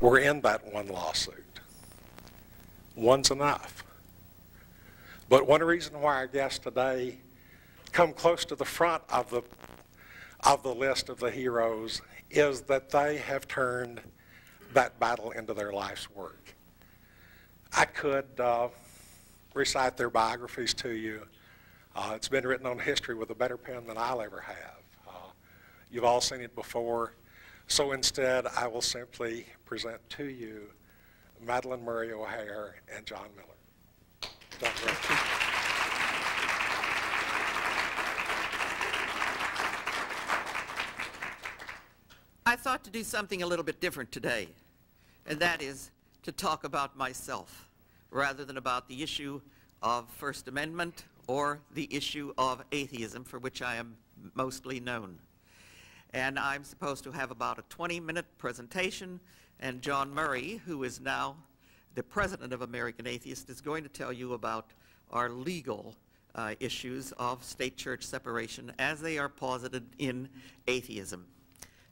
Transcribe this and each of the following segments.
We're in that one lawsuit. One's enough. But one reason why our guests today come close to the front of the, of the list of the heroes is that they have turned that battle into their life's work. I could uh, recite their biographies to you. Uh, it's been written on history with a better pen than I'll ever have. Uh, you've all seen it before. So instead, I will simply present to you Madalyn Murray O'Hair and Jon Murray. I thought to do something a little bit different today, and that is to talk about myself rather than about the issue of First Amendment or the issue of atheism, for which I am mostly known. And I'm supposed to have about a 20-minute presentation, and Jon Murray, who is now the president of American Atheists, is going to tell you about our legal uh, issues of state-church separation as they are posited in atheism.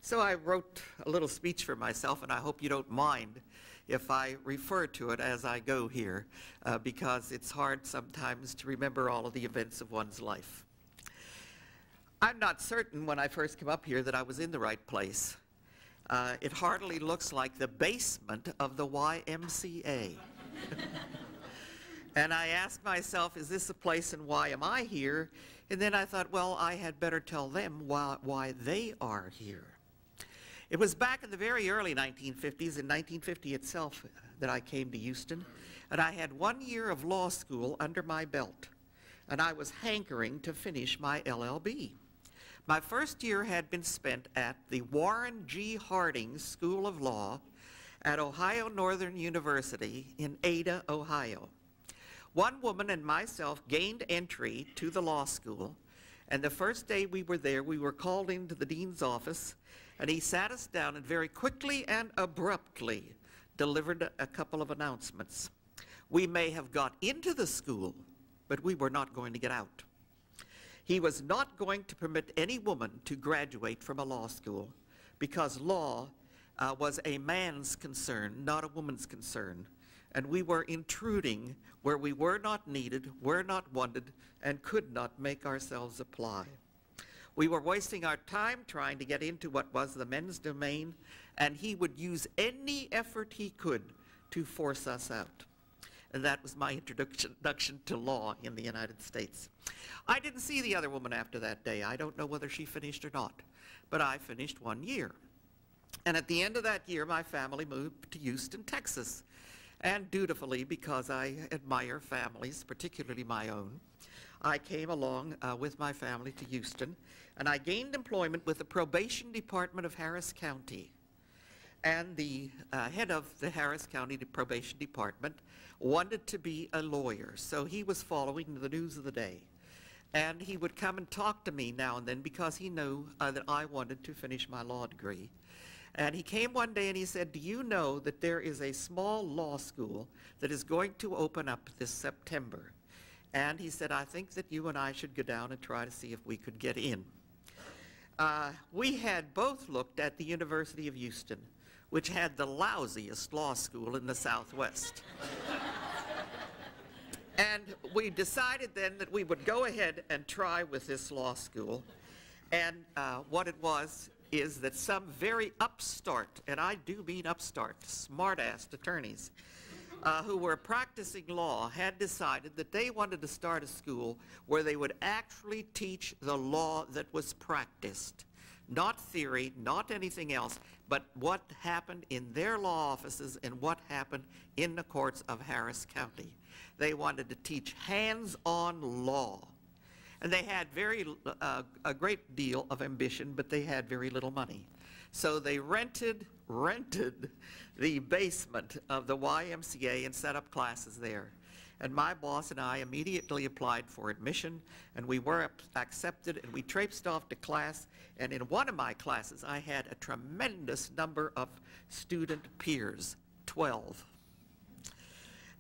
So I wrote a little speech for myself, and I hope you don't mind if I refer to it as I go here, uh, because it's hard sometimes to remember all of the events of one's life. I'm not certain when I first came up here that I was in the right place. Uh, it hardly looks like the basement of the YMCA. and I asked myself, is this a place and why am I here? And then I thought, well, I had better tell them why, why they are here. It was back in the very early 1950s, in 1950 itself, that I came to Houston, and I had one year of law school under my belt, and I was hankering to finish my LLB. My first year had been spent at the Warren G. Harding School of Law at Ohio Northern University in Ada, Ohio. One woman and myself gained entry to the law school, and the first day we were there, we were called into the dean's office and he sat us down and very quickly and abruptly delivered a couple of announcements. We may have got into the school, but we were not going to get out. He was not going to permit any woman to graduate from a law school because law uh, was a man's concern, not a woman's concern. And we were intruding where we were not needed, were not wanted, and could not make ourselves apply. We were wasting our time trying to get into what was the men's domain, and he would use any effort he could to force us out. And that was my introduction to law in the United States. I didn't see the other woman after that day. I don't know whether she finished or not, but I finished one year. And at the end of that year, my family moved to Houston, Texas. And dutifully, because I admire families, particularly my own, I came along uh, with my family to Houston and I gained employment with the probation department of Harris County. And the uh, head of the Harris County probation department wanted to be a lawyer, so he was following the news of the day. And he would come and talk to me now and then because he knew uh, that I wanted to finish my law degree. And he came one day and he said, do you know that there is a small law school that is going to open up this September? And he said, I think that you and I should go down and try to see if we could get in. Uh, we had both looked at the University of Houston, which had the lousiest law school in the Southwest. and we decided then that we would go ahead and try with this law school. And uh, what it was is that some very upstart, and I do mean upstart, smart-ass attorneys, uh, who were practicing law had decided that they wanted to start a school where they would actually teach the law that was practiced. Not theory, not anything else, but what happened in their law offices and what happened in the courts of Harris County. They wanted to teach hands-on law. And they had very, uh, a great deal of ambition, but they had very little money. So they rented, rented the basement of the YMCA and set up classes there. And my boss and I immediately applied for admission, and we were accepted, and we traipsed off to class. And in one of my classes, I had a tremendous number of student peers, 12.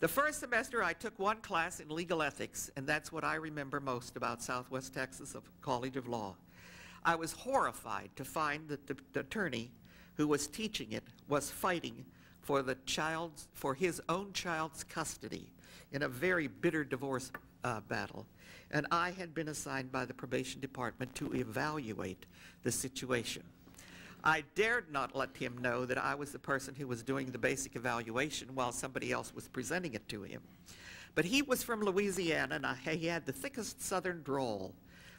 The first semester, I took one class in legal ethics, and that's what I remember most about Southwest Texas of College of Law. I was horrified to find that the, the attorney who was teaching it was fighting for the child's, for his own child's custody in a very bitter divorce uh, battle. And I had been assigned by the probation department to evaluate the situation. I dared not let him know that I was the person who was doing the basic evaluation while somebody else was presenting it to him. But he was from Louisiana, and I, he had the thickest southern drawl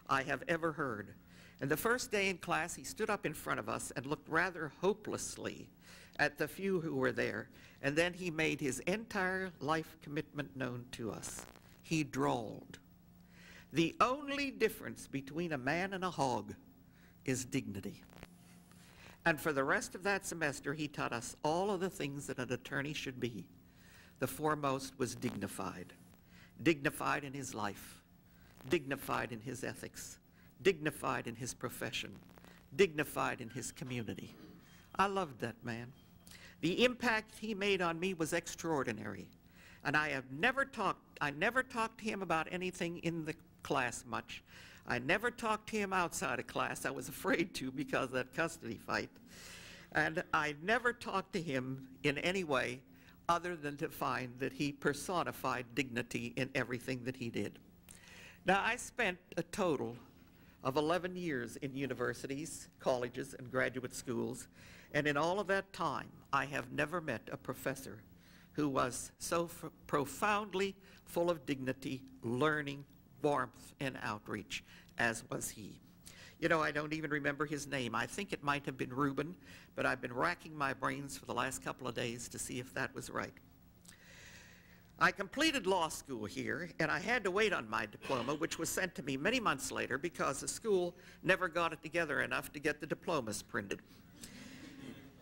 I have ever heard. And the first day in class, he stood up in front of us and looked rather hopelessly at the few who were there. And then he made his entire life commitment known to us. He drawled. The only difference between a man and a hog is dignity. And for the rest of that semester, he taught us all of the things that an attorney should be. The foremost was dignified. Dignified in his life, dignified in his ethics, dignified in his profession, dignified in his community. I loved that man. The impact he made on me was extraordinary. And I have never talked, I never talked to him about anything in the class much. I never talked to him outside of class. I was afraid to because of that custody fight. And I never talked to him in any way other than to find that he personified dignity in everything that he did. Now, I spent a total of 11 years in universities, colleges, and graduate schools, and in all of that time, I have never met a professor who was so profoundly full of dignity, learning, warmth, and outreach as was he. You know, I don't even remember his name. I think it might have been Reuben, but I've been racking my brains for the last couple of days to see if that was right. I completed law school here, and I had to wait on my diploma, which was sent to me many months later because the school never got it together enough to get the diplomas printed.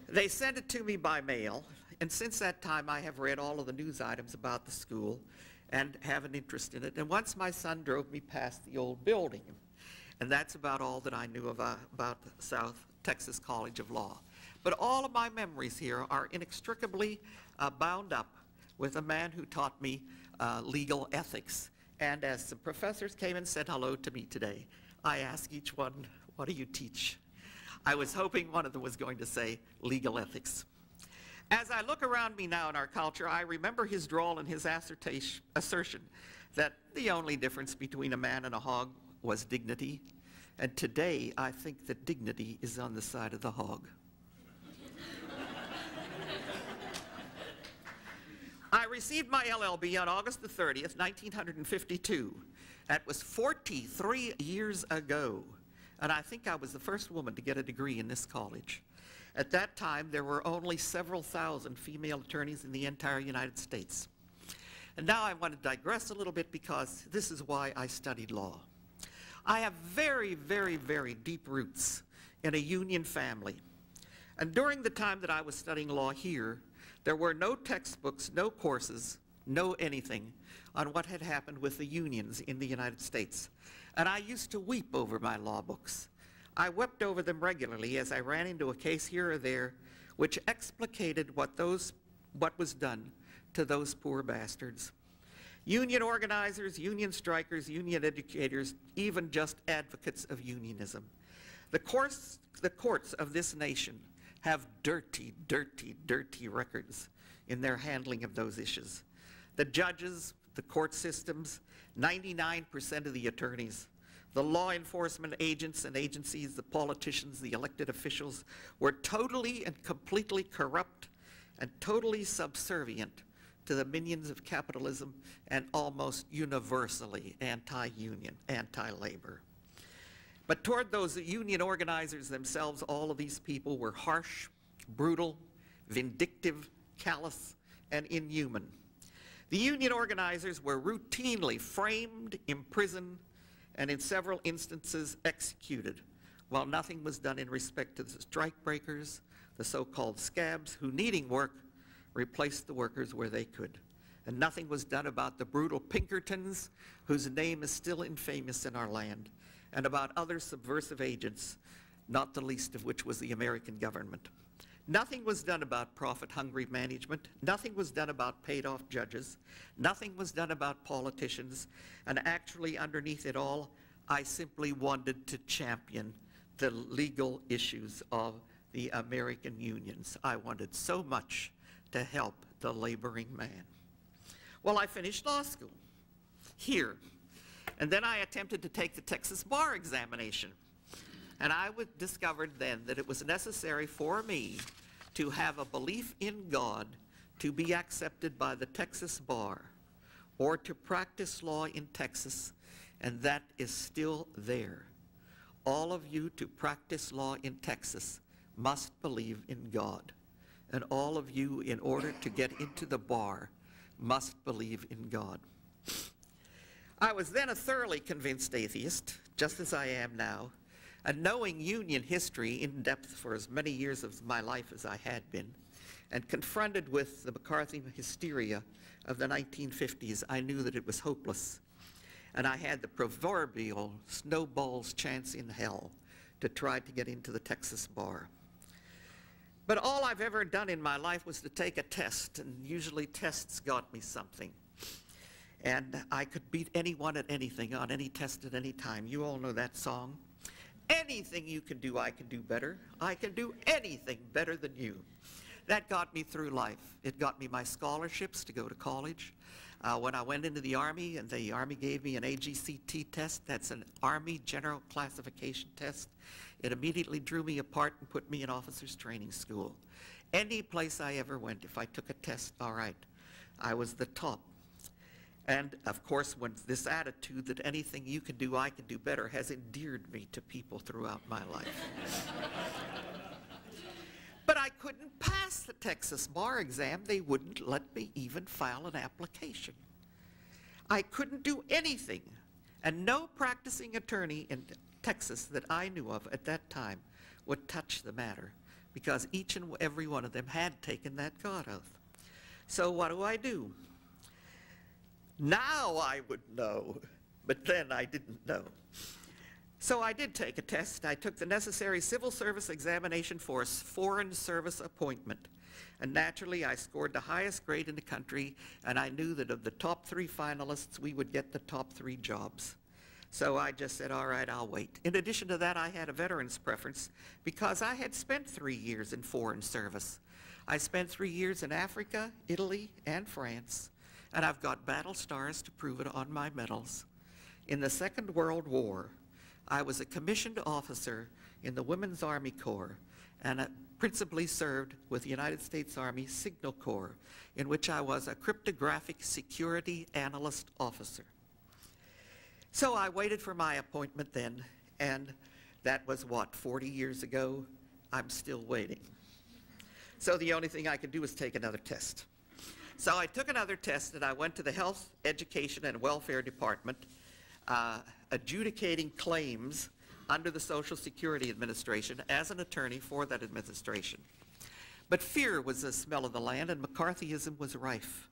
They sent it to me by mail, and since that time I have read all of the news items about the school and have an interest in it. And once my son drove me past the old building, and that's about all that I knew about, about South Texas College of Law. But all of my memories here are inextricably uh, bound up with a man who taught me uh, legal ethics. And as the professors came and said hello to me today, I asked each one, what do you teach? I was hoping one of them was going to say legal ethics. As I look around me now in our culture, I remember his drawl and his assertion that the only difference between a man and a hog was dignity. And today, I think that dignity is on the side of the hog. I received my LLB on August the 30th, 1952. That was 43 years ago. And I think I was the first woman to get a degree in this college. At that time, there were only several thousand female attorneys in the entire United States. And now I want to digress a little bit because this is why I studied law. I have very, very, very deep roots in a union family. And during the time that I was studying law here, there were no textbooks, no courses, no anything on what had happened with the unions in the United States. And I used to weep over my law books. I wept over them regularly as I ran into a case here or there which explicated what, those, what was done to those poor bastards. Union organizers, union strikers, union educators, even just advocates of unionism. The courts, the courts of this nation have dirty, dirty, dirty records in their handling of those issues. The judges, the court systems, 99% of the attorneys, the law enforcement agents and agencies, the politicians, the elected officials were totally and completely corrupt and totally subservient to the minions of capitalism and almost universally anti-union, anti-labor. But toward those union organizers themselves, all of these people were harsh, brutal, vindictive, callous, and inhuman. The union organizers were routinely framed, imprisoned, and in several instances executed, while nothing was done in respect to the strikebreakers, the so-called scabs, who needing work replaced the workers where they could. And nothing was done about the brutal Pinkertons, whose name is still infamous in our land, and about other subversive agents, not the least of which was the American government. Nothing was done about profit-hungry management. Nothing was done about paid-off judges. Nothing was done about politicians. And actually, underneath it all, I simply wanted to champion the legal issues of the American unions. I wanted so much to help the laboring man. Well, I finished law school here, and then I attempted to take the Texas bar examination. And I discovered then that it was necessary for me to have a belief in God to be accepted by the Texas bar or to practice law in Texas, and that is still there. All of you to practice law in Texas must believe in God. And all of you, in order to get into the bar, must believe in God. I was then a thoroughly convinced atheist, just as I am now, and knowing Union history in depth for as many years of my life as I had been, and confronted with the McCarthy hysteria of the 1950s, I knew that it was hopeless. And I had the proverbial snowball's chance in hell to try to get into the Texas bar. But all I've ever done in my life was to take a test, and usually tests got me something. And I could beat anyone at anything on any test at any time. You all know that song. Anything you can do, I can do better. I can do anything better than you. That got me through life. It got me my scholarships to go to college. Uh, when I went into the Army, and the Army gave me an AGCT test, that's an Army General Classification test, it immediately drew me apart and put me in officers training school. Any place I ever went, if I took a test, all right, I was the top. And of course, when this attitude that anything you can do, I can do better, has endeared me to people throughout my life. but I couldn't pass the Texas bar exam. They wouldn't let me even file an application. I couldn't do anything. And no practicing attorney in Texas that I knew of at that time would touch the matter because each and every one of them had taken that God oath. So what do I do? Now I would know, but then I didn't know. So I did take a test. I took the necessary civil service examination for a foreign service appointment. And naturally, I scored the highest grade in the country, and I knew that of the top three finalists, we would get the top three jobs. So I just said, all right, I'll wait. In addition to that, I had a veteran's preference because I had spent three years in foreign service. I spent three years in Africa, Italy, and France and I've got battle stars to prove it on my medals. In the Second World War, I was a commissioned officer in the Women's Army Corps and principally served with the United States Army Signal Corps, in which I was a cryptographic security analyst officer. So I waited for my appointment then, and that was what, 40 years ago? I'm still waiting. So the only thing I could do was take another test. So I took another test and I went to the Health, Education, and Welfare Department, uh, adjudicating claims under the Social Security Administration as an attorney for that administration. But fear was the smell of the land and McCarthyism was rife.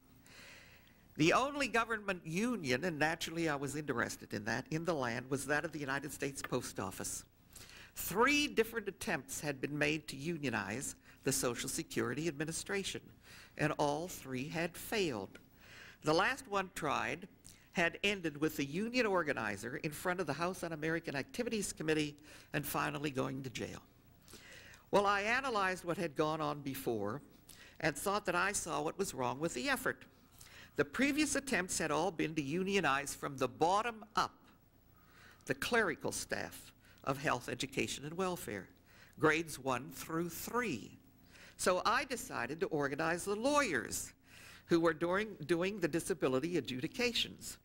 The only government union, and naturally I was interested in that, in the land was that of the United States Post Office. Three different attempts had been made to unionize the Social Security Administration and all three had failed. The last one tried had ended with the union organizer in front of the House Un-American Activities Committee and finally going to jail. Well, I analyzed what had gone on before and thought that I saw what was wrong with the effort. The previous attempts had all been to unionize from the bottom up the clerical staff of health, education, and welfare, grades one through three. So I decided to organize the lawyers who were doing, doing the disability adjudications,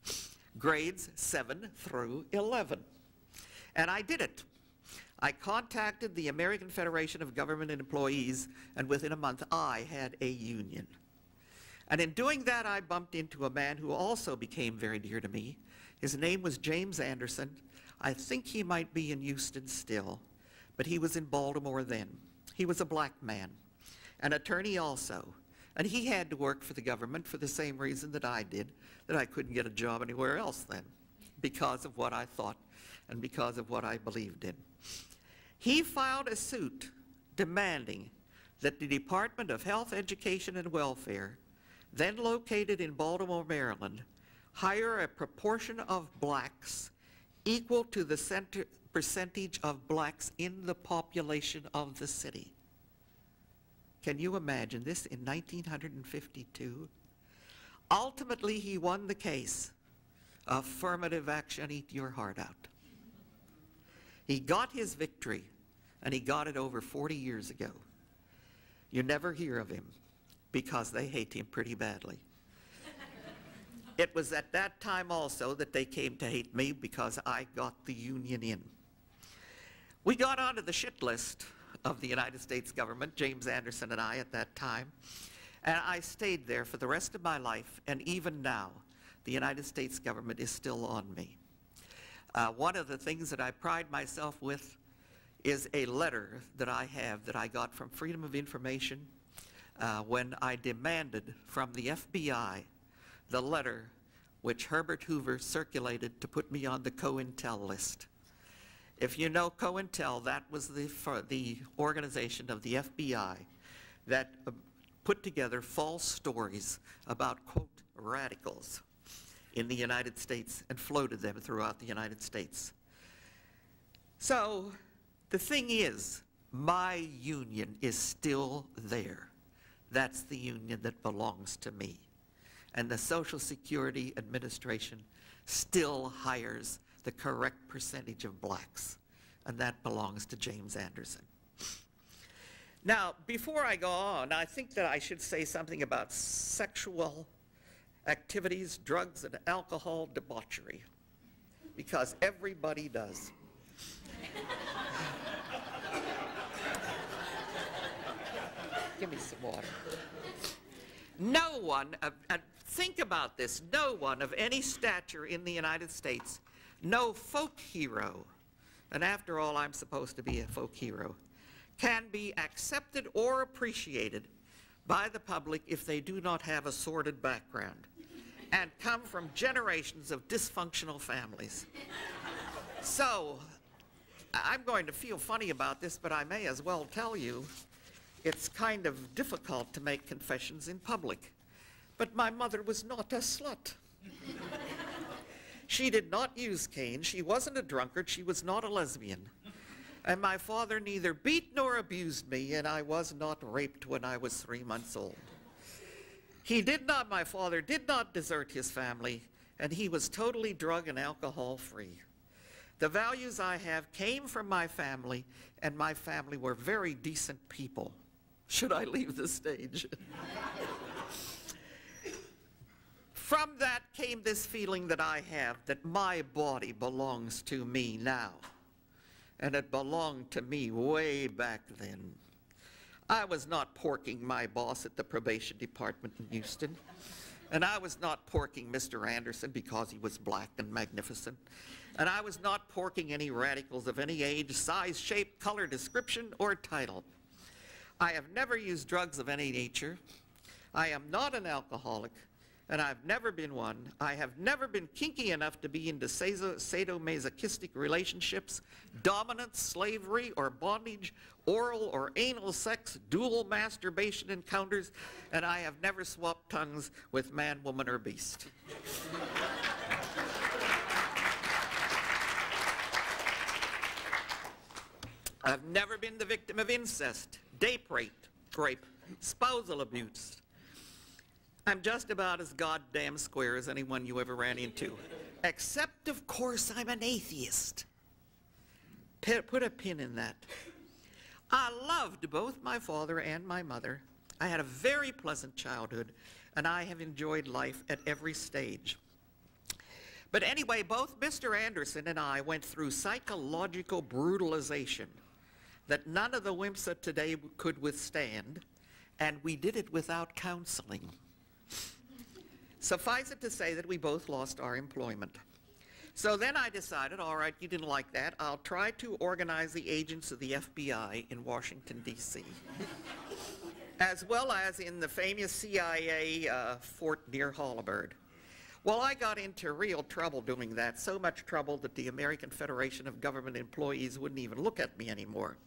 grades 7 through 11. And I did it. I contacted the American Federation of Government Employees, and within a month I had a union. And in doing that, I bumped into a man who also became very dear to me. His name was James Anderson. I think he might be in Houston still, but he was in Baltimore then. He was a black man an attorney also. And he had to work for the government for the same reason that I did, that I couldn't get a job anywhere else then, because of what I thought and because of what I believed in. He filed a suit demanding that the Department of Health, Education, and Welfare, then located in Baltimore, Maryland, hire a proportion of blacks equal to the center, percentage of blacks in the population of the city. Can you imagine this in 1952? Ultimately, he won the case. Affirmative action, eat your heart out. He got his victory, and he got it over 40 years ago. You never hear of him because they hate him pretty badly. it was at that time also that they came to hate me because I got the union in. We got onto the shit list of the United States government, James Anderson and I at that time, and I stayed there for the rest of my life, and even now, the United States government is still on me. Uh, one of the things that I pride myself with is a letter that I have that I got from Freedom of Information uh, when I demanded from the FBI the letter which Herbert Hoover circulated to put me on the COINTEL list. If you know COINTEL, that was the, the organization of the FBI that uh, put together false stories about, quote, radicals in the United States and floated them throughout the United States. So the thing is, my union is still there. That's the union that belongs to me. And the Social Security Administration still hires the correct percentage of blacks, and that belongs to James Anderson. Now, before I go on, I think that I should say something about sexual activities, drugs, and alcohol debauchery, because everybody does. Give me some water. No one, uh, uh, think about this, no one of any stature in the United States, no folk hero, and after all, I'm supposed to be a folk hero, can be accepted or appreciated by the public if they do not have a sordid background and come from generations of dysfunctional families. so, I'm going to feel funny about this, but I may as well tell you it's kind of difficult to make confessions in public. But my mother was not a slut. She did not use cane. She wasn't a drunkard. She was not a lesbian. And my father neither beat nor abused me, and I was not raped when I was three months old. He did not, my father did not desert his family, and he was totally drug and alcohol free. The values I have came from my family, and my family were very decent people. Should I leave the stage? From that came this feeling that I have that my body belongs to me now. And it belonged to me way back then. I was not porking my boss at the probation department in Houston. And I was not porking Mr. Anderson because he was black and magnificent. And I was not porking any radicals of any age, size, shape, color, description, or title. I have never used drugs of any nature. I am not an alcoholic, and I've never been one. I have never been kinky enough to be into sadomasochistic relationships, dominance, slavery, or bondage, oral or anal sex, dual masturbation encounters, and I have never swapped tongues with man, woman, or beast. I've never been the victim of incest, date rape, rape, spousal abuse. I'm just about as goddamn square as anyone you ever ran into. Except, of course, I'm an atheist. Put a pin in that. I loved both my father and my mother. I had a very pleasant childhood, and I have enjoyed life at every stage. But anyway, both Mr. Anderson and I went through psychological brutalization that none of the wimps of today could withstand, and we did it without counseling. Suffice it to say that we both lost our employment. So then I decided, all right, you didn't like that. I'll try to organize the agents of the FBI in Washington, D.C., as well as in the famous CIA uh, fort near Holabird. Well, I got into real trouble doing that, so much trouble that the American Federation of Government Employees wouldn't even look at me anymore.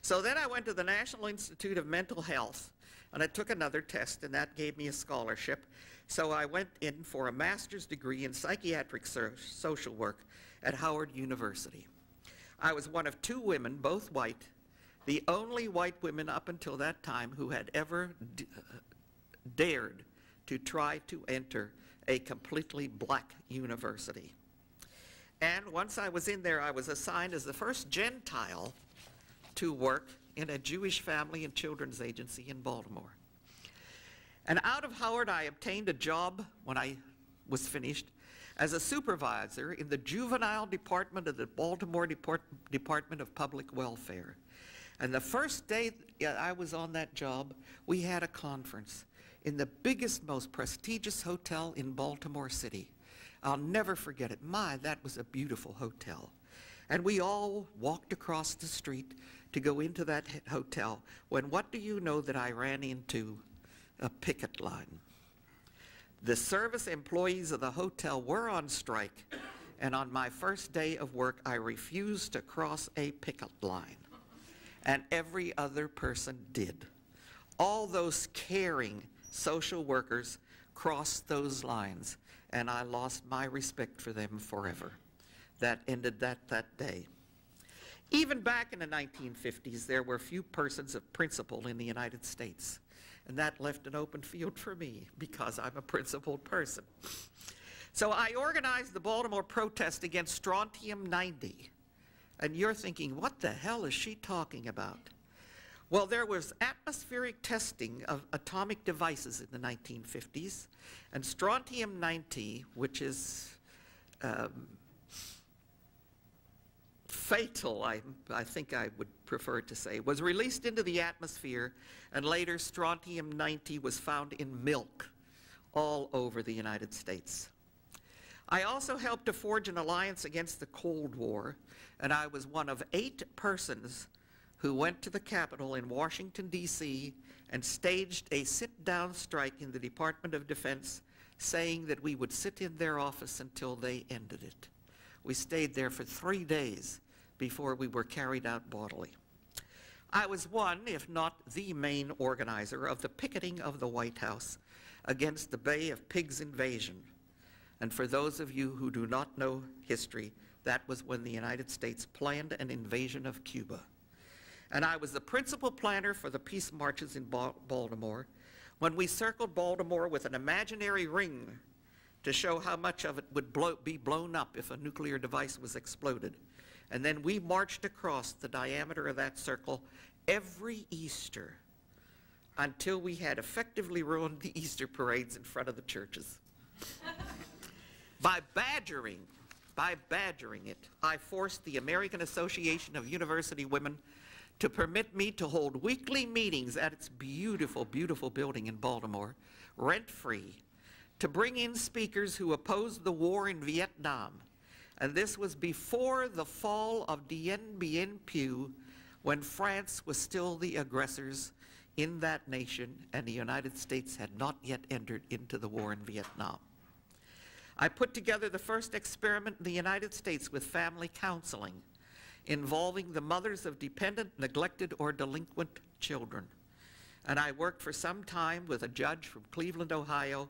So then I went to the National Institute of Mental Health, and I took another test, and that gave me a scholarship. So I went in for a master's degree in psychiatric social work at Howard University. I was one of two women, both white, the only white women up until that time who had ever dared to try to enter a completely black university. And once I was in there, I was assigned as the first Gentile to work in a Jewish family and children's agency in Baltimore. And out of Howard, I obtained a job when I was finished as a supervisor in the juvenile department of the Baltimore Department of Public Welfare. And the first day I was on that job, we had a conference in the biggest, most prestigious hotel in Baltimore City. I'll never forget it. My, that was a beautiful hotel. And we all walked across the street to go into that hotel when what do you know that I ran into? A picket line. The service employees of the hotel were on strike, and on my first day of work, I refused to cross a picket line. And every other person did. All those caring social workers crossed those lines, and I lost my respect for them forever. That ended that that day. Even back in the 1950s, there were few persons of principle in the United States, and that left an open field for me because I'm a principled person. So I organized the Baltimore protest against strontium 90. And you're thinking, what the hell is she talking about? Well, there was atmospheric testing of atomic devices in the 1950s, and strontium 90, which is um, fatal, I, I think I would prefer to say, was released into the atmosphere, and later strontium 90 was found in milk all over the United States. I also helped to forge an alliance against the Cold War, and I was one of eight persons who went to the Capitol in Washington, D.C., and staged a sit-down strike in the Department of Defense, saying that we would sit in their office until they ended it. We stayed there for three days before we were carried out bodily. I was one, if not the main organizer, of the picketing of the White House against the Bay of Pigs invasion. And for those of you who do not know history, that was when the United States planned an invasion of Cuba. And I was the principal planner for the peace marches in ba Baltimore when we circled Baltimore with an imaginary ring to show how much of it would blow, be blown up if a nuclear device was exploded. And then we marched across the diameter of that circle every Easter until we had effectively ruined the Easter parades in front of the churches. by badgering, by badgering it, I forced the American Association of University Women to permit me to hold weekly meetings at its beautiful, beautiful building in Baltimore, rent-free, to bring in speakers who opposed the war in Vietnam. And this was before the fall of Dien Bien Phu, when France was still the aggressors in that nation and the United States had not yet entered into the war in Vietnam. I put together the first experiment in the United States with family counseling involving the mothers of dependent, neglected, or delinquent children. And I worked for some time with a judge from Cleveland, Ohio,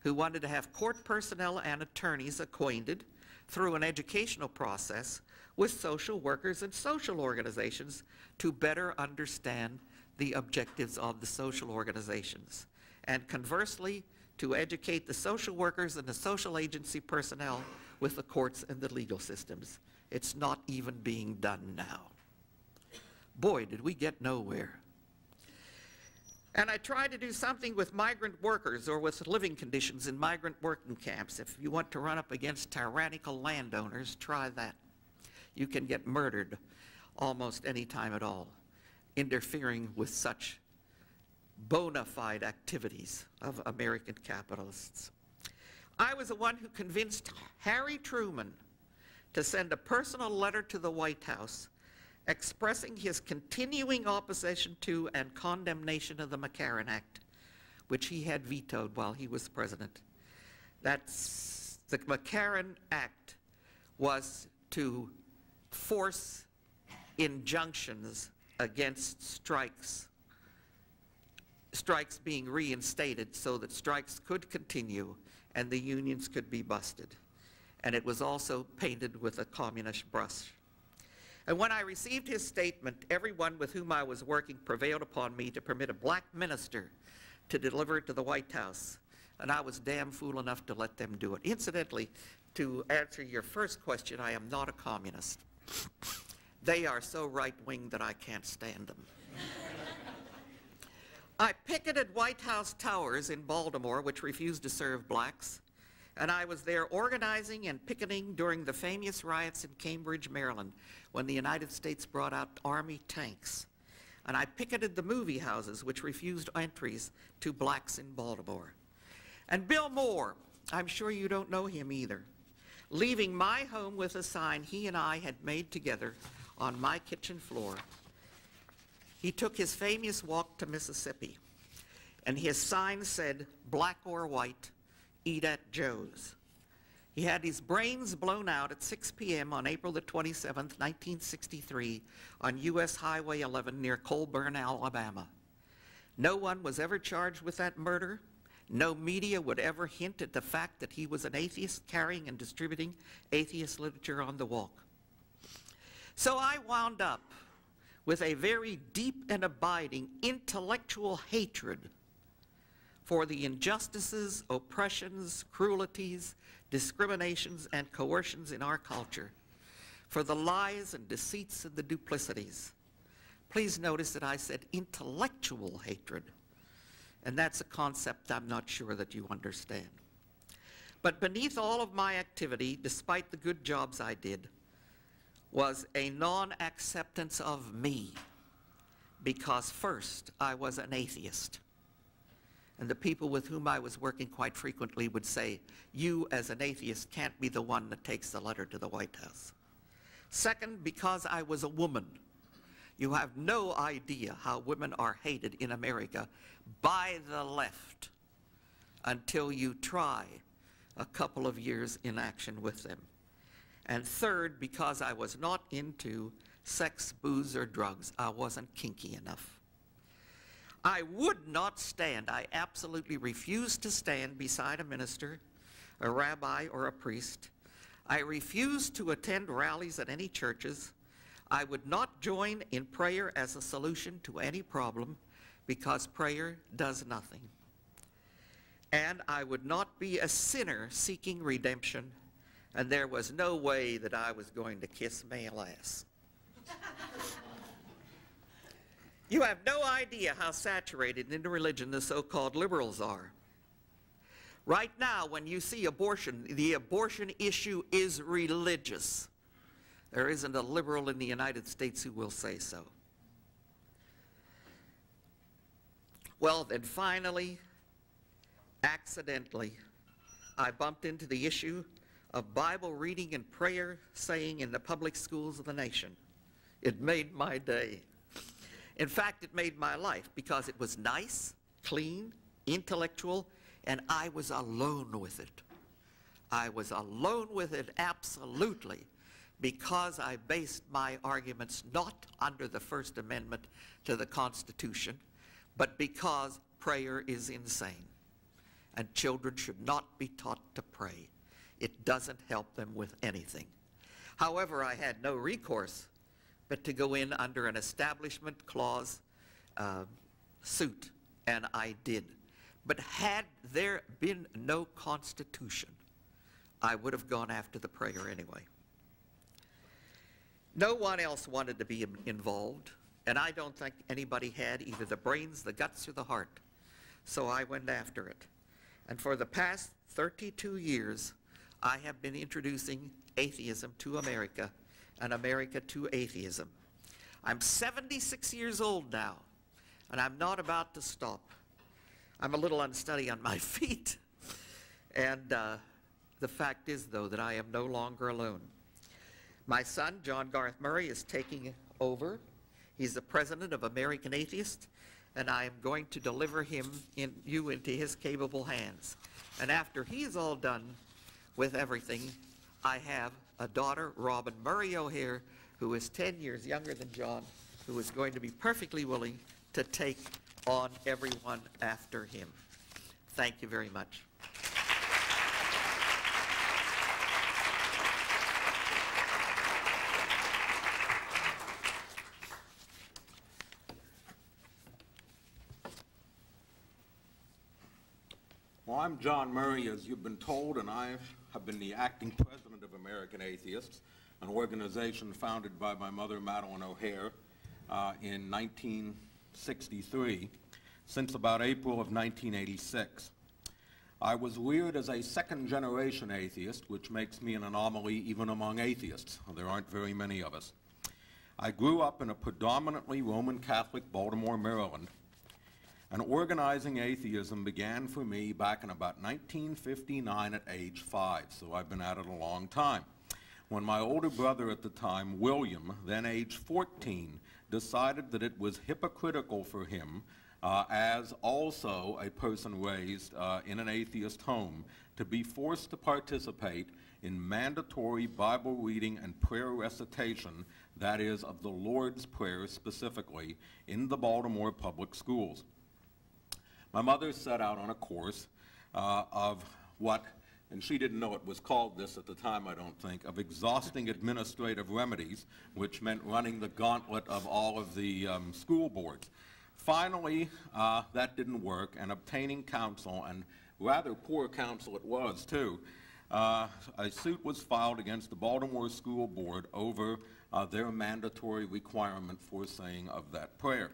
who wanted to have court personnel and attorneys acquainted through an educational process with social workers and social organizations to better understand the objectives of the social organizations. And conversely, to educate the social workers and the social agency personnel with the courts and the legal systems. It's not even being done now. Boy, did we get nowhere. And I tried to do something with migrant workers or with living conditions in migrant working camps. If you want to run up against tyrannical landowners, try that. You can get murdered almost any time at all, interfering with such bona fide activities of American capitalists. I was the one who convinced Harry Truman to send a personal letter to the White House expressing his continuing opposition to and condemnation of the McCarran Act, which he had vetoed while he was president. That's the McCarran Act was to force injunctions against strikes, strikes being reinstated so that strikes could continue and the unions could be busted. And it was also painted with a communist brush. And when I received his statement, everyone with whom I was working prevailed upon me to permit a black minister to deliver it to the White House. And I was damn fool enough to let them do it. Incidentally, to answer your first question, I am not a communist. They are so right-wing that I can't stand them. I picketed White House towers in Baltimore, which refused to serve blacks, and I was there organizing and picketing during the famous riots in Cambridge, Maryland, when the United States brought out Army tanks. And I picketed the movie houses, which refused entries to blacks in Baltimore. And Bill Moore, I'm sure you don't know him either, leaving my home with a sign he and I had made together on my kitchen floor he took his famous walk to Mississippi, and his sign said, black or white, eat at Joe's. He had his brains blown out at 6 p.m. on April the 27th, 1963, on U.S. Highway 11 near Colburn, Alabama. No one was ever charged with that murder. No media would ever hint at the fact that he was an atheist carrying and distributing atheist literature on the walk. So I wound up with a very deep and abiding intellectual hatred for the injustices, oppressions, cruelties, discriminations, and coercions in our culture, for the lies and deceits and the duplicities. Please notice that I said intellectual hatred, and that's a concept I'm not sure that you understand. But beneath all of my activity, despite the good jobs I did, was a non-acceptance of me because first I was an atheist. And the people with whom I was working quite frequently would say, you as an atheist can't be the one that takes the letter to the White House. Second, because I was a woman. You have no idea how women are hated in America by the left until you try a couple of years in action with them. And third, because I was not into sex, booze, or drugs. I wasn't kinky enough. I would not stand, I absolutely refused to stand beside a minister, a rabbi, or a priest. I refused to attend rallies at any churches. I would not join in prayer as a solution to any problem because prayer does nothing. And I would not be a sinner seeking redemption and there was no way that I was going to kiss male ass. you have no idea how saturated in religion the so-called liberals are. Right now, when you see abortion, the abortion issue is religious. There isn't a liberal in the United States who will say so. Well, then finally, accidentally, I bumped into the issue of Bible reading and prayer saying in the public schools of the nation. It made my day. In fact, it made my life because it was nice, clean, intellectual, and I was alone with it. I was alone with it absolutely because I based my arguments not under the First Amendment to the Constitution, but because prayer is insane and children should not be taught to pray. It doesn't help them with anything. However, I had no recourse but to go in under an establishment clause uh, suit, and I did. But had there been no Constitution, I would have gone after the prayer anyway. No one else wanted to be involved, and I don't think anybody had either the brains, the guts, or the heart. So I went after it. And for the past 32 years, I have been introducing atheism to America and America to atheism. I'm 76 years old now, and I'm not about to stop. I'm a little unsteady on my feet. And uh, the fact is, though, that I am no longer alone. My son, Jon Garth Murray, is taking over. He's the president of American Atheists, and I am going to deliver him in, you into his capable hands. And after he is all done, with everything. I have a daughter, Robin Murray O'Hair, who is 10 years younger than Jon, who is going to be perfectly willing to take on everyone after him. Thank you very much. Well, I'm Jon Murray, as you've been told, and I've have been the acting president of American Atheists, an organization founded by my mother, Madalyn O'Hair, uh, in 1963, since about April of 1986. I was reared as a second-generation atheist, which makes me an anomaly even among atheists. There aren't very many of us. I grew up in a predominantly Roman Catholic Baltimore, Maryland, and organizing atheism began for me back in about 1959 at age five, so I've been at it a long time. When my older brother at the time, William, then age 14, decided that it was hypocritical for him, uh, as also a person raised uh, in an atheist home, to be forced to participate in mandatory Bible reading and prayer recitation, that is, of the Lord's Prayer specifically, in the Baltimore public schools. My mother set out on a course uh, of what, and she didn't know it was called this at the time, I don't think, of exhausting administrative remedies, which meant running the gauntlet of all of the um, school boards. Finally, uh, that didn't work, and obtaining counsel, and rather poor counsel it was, too, uh, a suit was filed against the Baltimore School Board over uh, their mandatory requirement for saying of that prayer.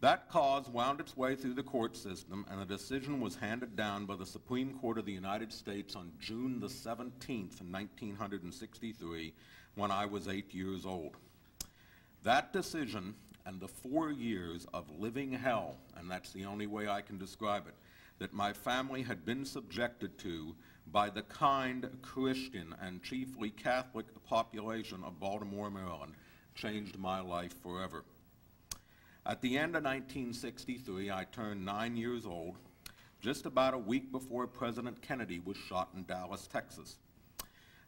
That cause wound its way through the court system, and a decision was handed down by the Supreme Court of the United States on June the 17th, 1963, when I was eight years old. That decision and the four years of living hell, and that's the only way I can describe it, that my family had been subjected to by the kind Christian and chiefly Catholic population of Baltimore, Maryland, changed my life forever. At the end of 1963, I turned nine years old, just about a week before President Kennedy was shot in Dallas, Texas.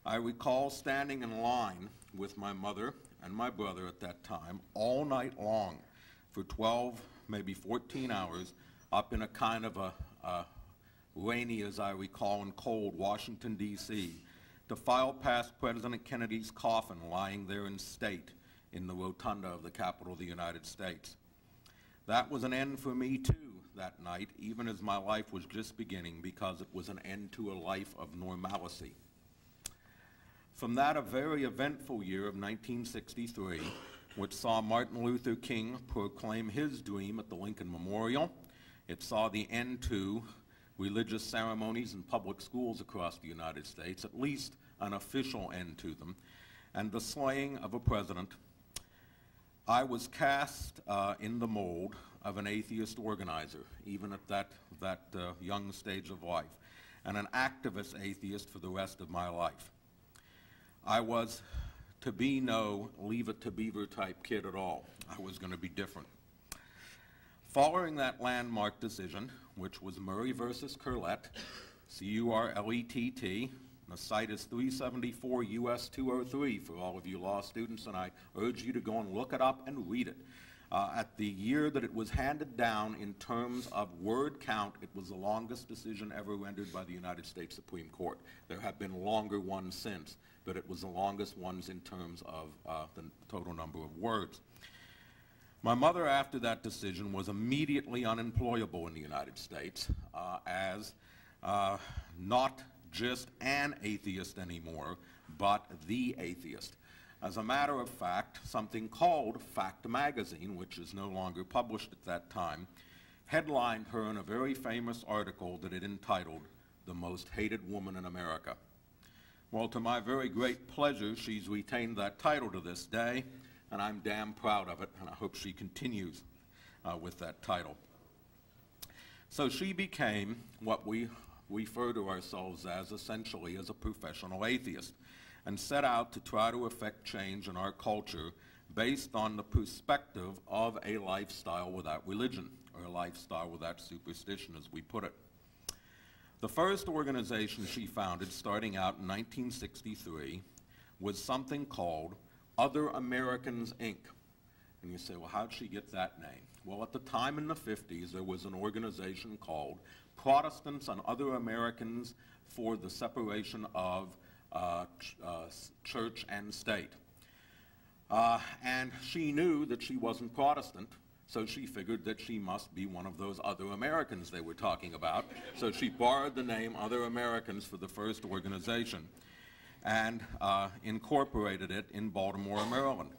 I recall standing in line with my mother and my brother at that time all night long for 12, maybe 14 hours up in a kind of a, a rainy, as I recall, and cold Washington, D.C., to file past President Kennedy's coffin lying there in state in the rotunda of the Capitol of the United States. That was an end for me too that night, even as my life was just beginning, because it was an end to a life of normalcy. From that, a very eventful year of 1963, which saw Martin Luther King proclaim his dream at the Lincoln Memorial, it saw the end to religious ceremonies in public schools across the United States, at least an official end to them, and the slaying of a president I was cast uh, in the mold of an atheist organizer, even at that, that uh, young stage of life, and an activist atheist for the rest of my life. I was to be no leave it to beaver type kid at all. I was going to be different. Following that landmark decision, which was Murray versus Curlett, C-U-R-L-E-T-T, the cite is 374 US 203 for all of you law students, and I urge you to go and look it up and read it. Uh, at the year that it was handed down in terms of word count, it was the longest decision ever rendered by the United States Supreme Court. There have been longer ones since, but it was the longest ones in terms of uh, the total number of words. My mother, after that decision, was immediately unemployable in the United States uh, as uh, not just an atheist anymore, but the atheist. As a matter of fact, something called Fact Magazine, which is no longer published at that time, headlined her in a very famous article that it entitled, The Most Hated Woman in America. Well, to my very great pleasure, she's retained that title to this day, and I'm damn proud of it, and I hope she continues uh, with that title. So she became what we refer to ourselves as essentially as a professional atheist and set out to try to effect change in our culture based on the perspective of a lifestyle without religion, or a lifestyle without superstition, as we put it. The first organization she founded, starting out in 1963, was something called Other Americans, Inc. And you say, well, how'd she get that name? Well, at the time in the 50s, there was an organization called Protestants and other Americans for the separation of uh, ch uh, church and state. Uh, and she knew that she wasn't Protestant, so she figured that she must be one of those other Americans they were talking about. So she borrowed the name Other Americans for the first organization and uh, incorporated it in Baltimore, Maryland.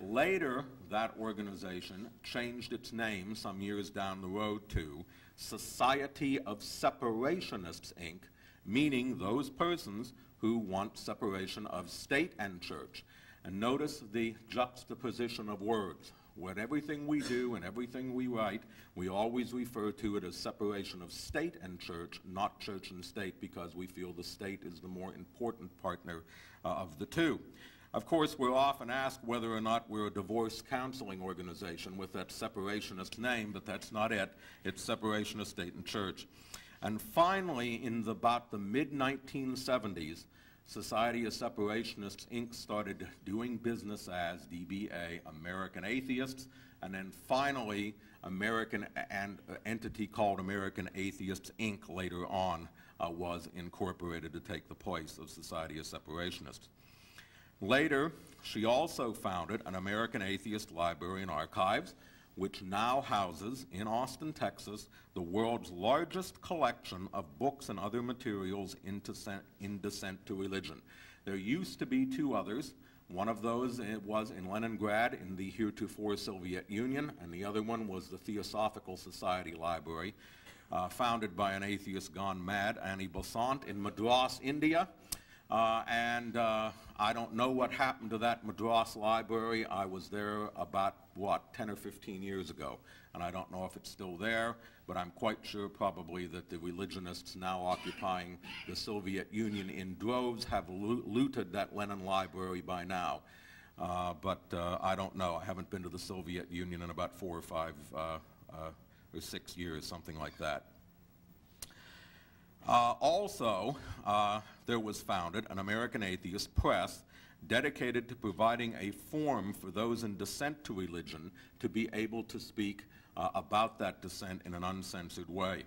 Later, that organization changed its name some years down the road to Society of Separationists, Inc., meaning those persons who want separation of state and church. And notice the juxtaposition of words. What everything we do and everything we write, we always refer to it as separation of state and church, not church and state, because we feel the state is the more important partner uh, of the two. Of course, we're often asked whether or not we're a divorce counseling organization with that separationist name, but that's not it. It's separation of state and church. And finally, in the, about the mid-1970s, Society of Separationists, Inc. started doing business as DBA, American Atheists, and then finally, American and uh, entity called American Atheists, Inc. later on uh, was incorporated to take the place of Society of Separationists. Later, she also founded an American Atheist Library and Archives, which now houses in Austin, Texas, the world's largest collection of books and other materials in dissent, in to religion. There used to be two others. One of those eh, was in Leningrad in the heretofore Soviet Union, and the other one was the Theosophical Society Library, uh, founded by an atheist gone mad, Annie Besant, in Madras, India. Uh, and uh, I don't know what happened to that Madras library. I was there about, what, 10 or 15 years ago. And I don't know if it's still there, but I'm quite sure probably that the religionists now occupying the Soviet Union in droves have lo looted that Lenin library by now. Uh, but uh, I don't know. I haven't been to the Soviet Union in about four or five uh, uh, or six years, something like that. Uh, also, uh, there was founded an American atheist press dedicated to providing a forum for those in dissent to religion to be able to speak uh, about that dissent in an uncensored way.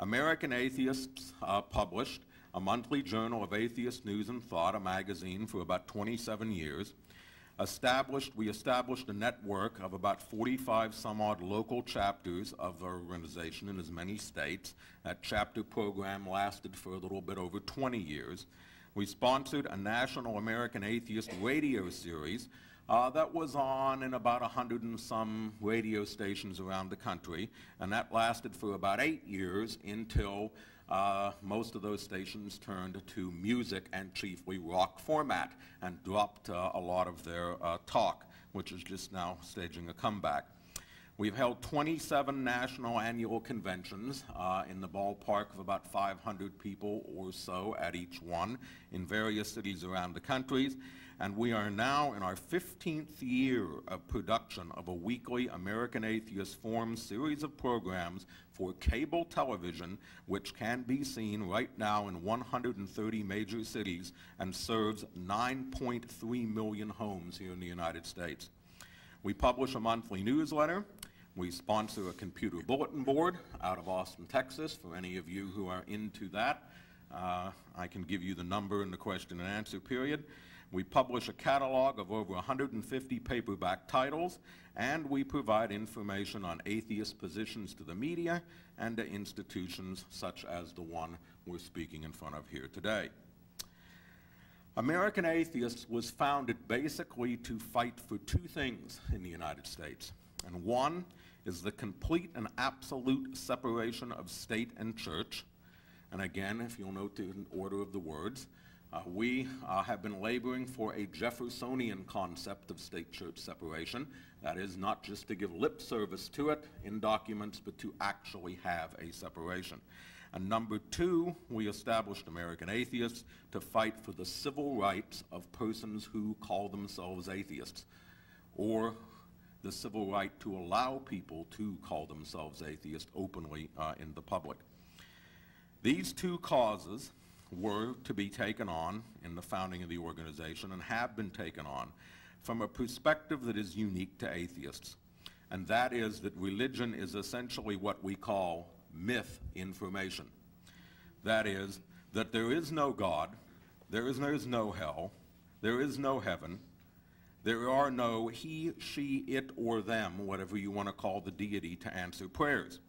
American Atheists uh, published a monthly journal of atheist news and thought, a magazine, for about 27 years established, we established a network of about 45 some odd local chapters of the organization in as many states. That chapter program lasted for a little bit over 20 years. We sponsored a national American atheist radio series uh, that was on in about 100 and some radio stations around the country, and that lasted for about eight years until uh, most of those stations turned to music and chiefly rock format and dropped uh, a lot of their uh, talk, which is just now staging a comeback. We've held 27 national annual conventions uh, in the ballpark of about 500 people or so at each one in various cities around the country and we are now in our 15th year of production of a weekly American Atheist Forum series of programs for cable television, which can be seen right now in 130 major cities and serves 9.3 million homes here in the United States. We publish a monthly newsletter. We sponsor a computer bulletin board out of Austin, Texas, for any of you who are into that. Uh, I can give you the number in the question and answer period. We publish a catalog of over 150 paperback titles, and we provide information on atheist positions to the media and to institutions such as the one we're speaking in front of here today. American Atheists was founded basically to fight for two things in the United States. And one is the complete and absolute separation of state and church. And again, if you'll note the order of the words, uh, we uh, have been laboring for a Jeffersonian concept of state-church separation. That is, not just to give lip service to it in documents, but to actually have a separation. And number two, we established American Atheists to fight for the civil rights of persons who call themselves atheists, or the civil right to allow people to call themselves atheists openly uh, in the public. These two causes were to be taken on in the founding of the organization and have been taken on from a perspective that is unique to atheists. And that is that religion is essentially what we call myth information. That is, that there is no God, there is, there is no hell, there is no heaven, There are no he, she, it, or them, whatever you want to call the deity, to answer prayers.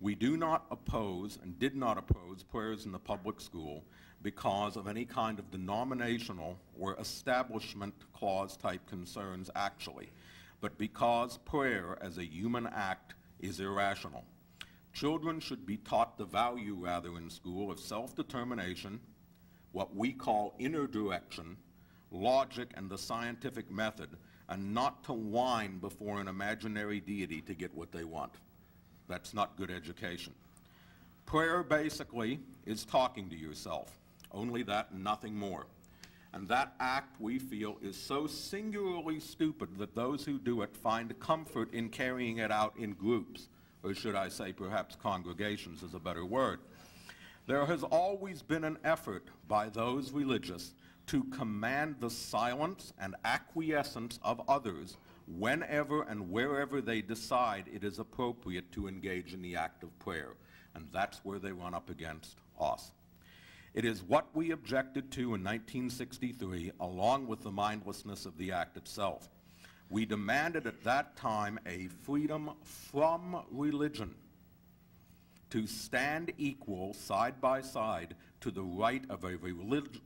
We do not oppose and did not oppose prayers in the public school because of any kind of denominational or establishment clause type concerns actually, but because prayer as a human act is irrational. Children should be taught the value, rather, in school of self-determination, what we call inner direction, logic, and the scientific method, and not to whine before an imaginary deity to get what they want. That's not good education. Prayer, basically, is talking to yourself. Only that and nothing more. And that act, we feel, is so singularly stupid that those who do it find comfort in carrying it out in groups, or should I say perhaps congregations is a better word. There has always been an effort by those religious to command the silence and acquiescence of others whenever and wherever they decide it is appropriate to engage in the act of prayer. And that's where they run up against us. It is what we objected to in 1963, along with the mindlessness of the act itself. We demanded at that time a freedom from religion to stand equal side by side to the right of a relig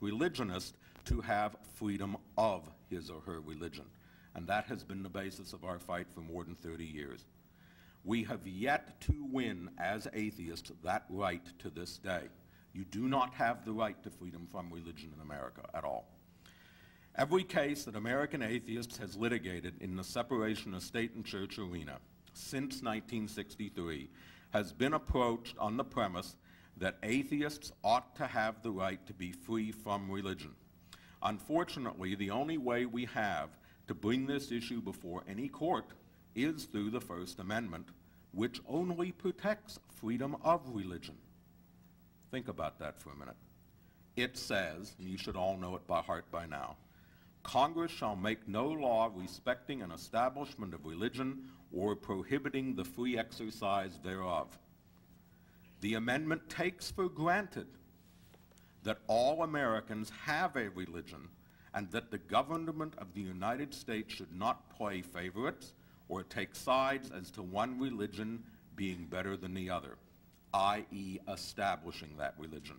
religionist to have freedom of his or her religion. And that has been the basis of our fight for more than 30 years. We have yet to win as atheists that right to this day. You do not have the right to freedom from religion in America at all. Every case that American atheists has litigated in the separation of state and church arena since 1963 has been approached on the premise that atheists ought to have the right to be free from religion. Unfortunately, the only way we have to bring this issue before any court is through the First Amendment, which only protects freedom of religion. Think about that for a minute. It says, and you should all know it by heart by now, Congress shall make no law respecting an establishment of religion or prohibiting the free exercise thereof. The amendment takes for granted that all Americans have a religion and that the government of the United States should not play favorites or take sides as to one religion being better than the other, i.e. establishing that religion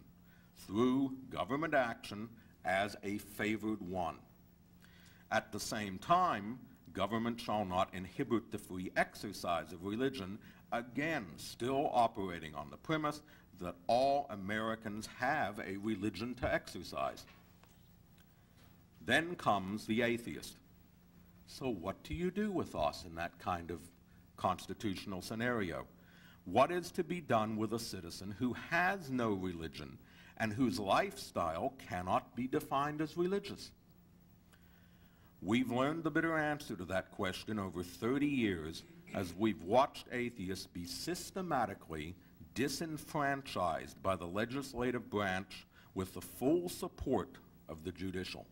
through government action as a favored one. At the same time, government shall not inhibit the free exercise of religion, again, still operating on the premise that all Americans have a religion to exercise. Then comes the atheist. So what do you do with us in that kind of constitutional scenario? What is to be done with a citizen who has no religion and whose lifestyle cannot be defined as religious? We've learned the bitter answer to that question over 30 years as we've watched atheists be systematically disenfranchised by the legislative branch with the full support of the judicial.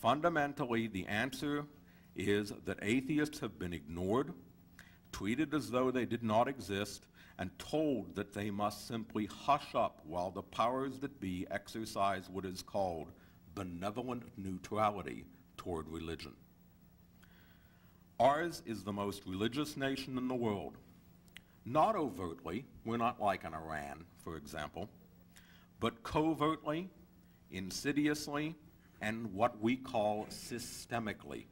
Fundamentally, the answer is that atheists have been ignored, treated as though they did not exist, and told that they must simply hush up while the powers that be exercise what is called benevolent neutrality toward religion. Ours is the most religious nation in the world. Not overtly, we're not like an Iran, for example, but covertly, insidiously, and what we call systemically.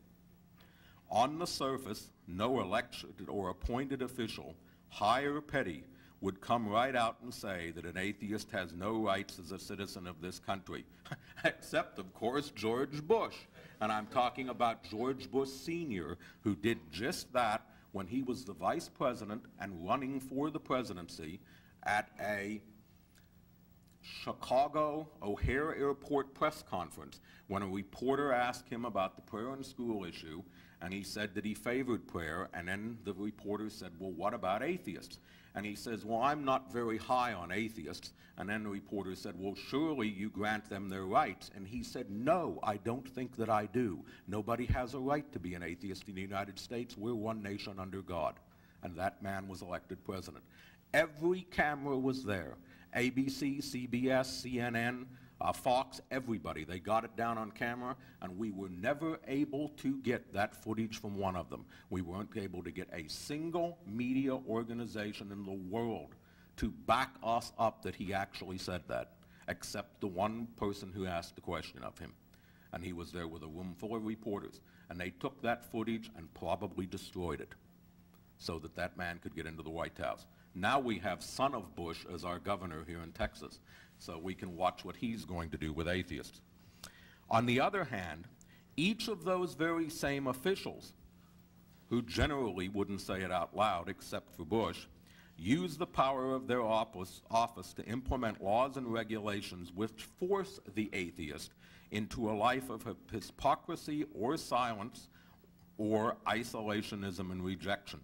On the surface, no elected or appointed official, high or petty, would come right out and say that an atheist has no rights as a citizen of this country, except, of course, George Bush. And I'm talking about George Bush Sr., who did just that when he was the vice president and running for the presidency at a Chicago O'Hare Airport press conference when a reporter asked him about the prayer in school issue, and he said that he favored prayer, and then the reporter said, well, what about atheists? And he says, well, I'm not very high on atheists. And then the reporter said, well, surely you grant them their rights. And he said, no, I don't think that I do. Nobody has a right to be an atheist in the United States. We're one nation under God. And that man was elected president. Every camera was there. ABC, CBS, CNN, uh, Fox, everybody. They got it down on camera, and we were never able to get that footage from one of them. We weren't able to get a single media organization in the world to back us up that he actually said that, except the one person who asked the question of him. And he was there with a room full of reporters. And they took that footage and probably destroyed it so that that man could get into the White House. Now we have son of Bush as our governor here in Texas, so we can watch what he's going to do with atheists. On the other hand, each of those very same officials, who generally wouldn't say it out loud except for Bush, use the power of their office, office to implement laws and regulations which force the atheist into a life of hypocrisy or silence or isolationism and rejection.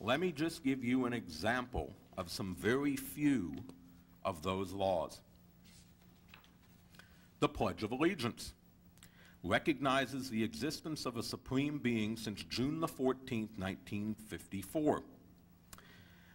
Let me just give you an example of some very few of those laws. The Pledge of Allegiance recognizes the existence of a supreme being since June the 14th, 1954.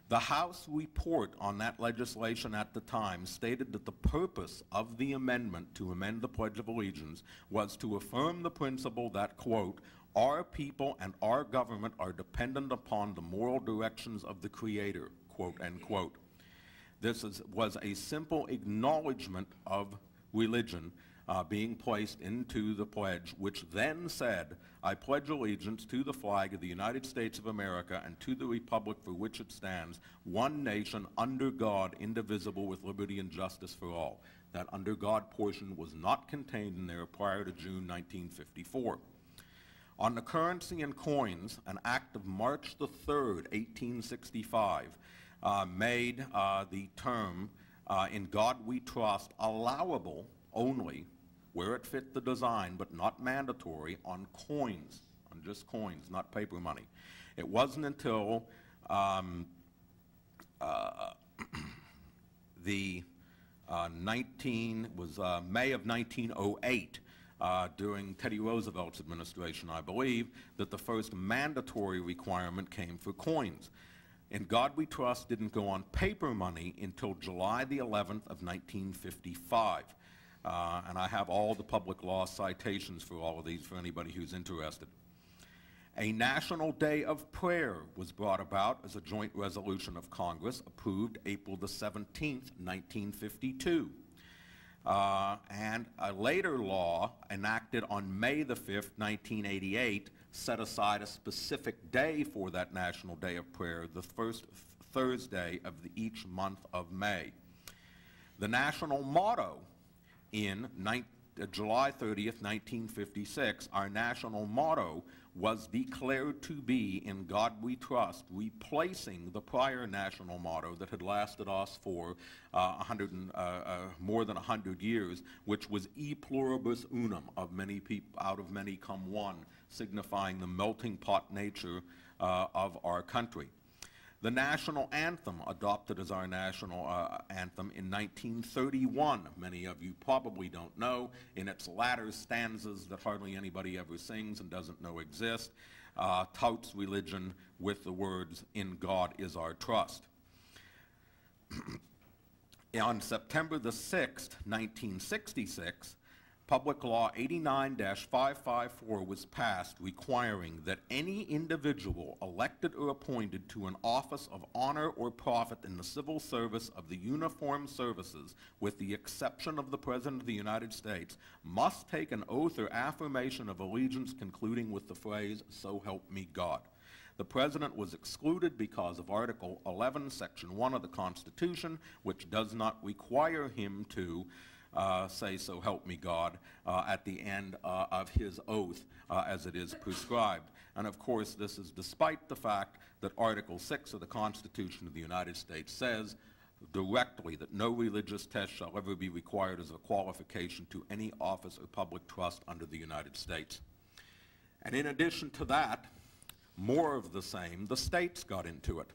The House report on that legislation at the time stated that the purpose of the amendment to amend the Pledge of Allegiance was to affirm the principle that, quote, our people and our government are dependent upon the moral directions of the Creator, quote. This is, was a simple acknowledgement of religion uh, being placed into the pledge, which then said, I pledge allegiance to the flag of the United States of America and to the republic for which it stands, one nation under God, indivisible, with liberty and justice for all. That under God portion was not contained in there prior to June 1954. On the currency and coins, an act of March the 3rd, 1865, uh, made uh, the term uh, in God we trust allowable only where it fit the design, but not mandatory on coins, on just coins, not paper money. It wasn't until um, uh, the uh, 19 was uh, May of 1908 uh, during Teddy Roosevelt's administration, I believe, that the first mandatory requirement came for coins. And God We Trust didn't go on paper money until July the 11th of 1955. Uh, and I have all the public law citations for all of these for anybody who's interested. A National Day of Prayer was brought about as a joint resolution of Congress approved April the 17th, 1952. Uh, and a later law enacted on May the 5th, 1988, set aside a specific day for that National Day of Prayer, the first Thursday of the, each month of May. The national motto in uh, July 30th, 1956, our national motto was declared to be In God We Trust, replacing the prior national motto that had lasted us for uh, 100 uh, uh, more than 100 years, which was E pluribus unum, of many people, out of many come one, signifying the melting pot nature uh, of our country. The national anthem, adopted as our national uh, anthem in 1931, many of you probably don't know, in its latter stanzas that hardly anybody ever sings and doesn't know exist, uh, touts religion with the words, In God is our trust. On September the 6th, 1966, Public Law 89-554 was passed requiring that any individual elected or appointed to an office of honor or profit in the civil service of the uniformed services, with the exception of the President of the United States, must take an oath or affirmation of allegiance concluding with the phrase, so help me God. The President was excluded because of Article 11, Section 1 of the Constitution, which does not require him to uh, say, so help me God, uh, at the end uh, of his oath uh, as it is prescribed. And of course, this is despite the fact that Article 6 of the Constitution of the United States says directly that no religious test shall ever be required as a qualification to any office or public trust under the United States. And in addition to that, more of the same, the states got into it.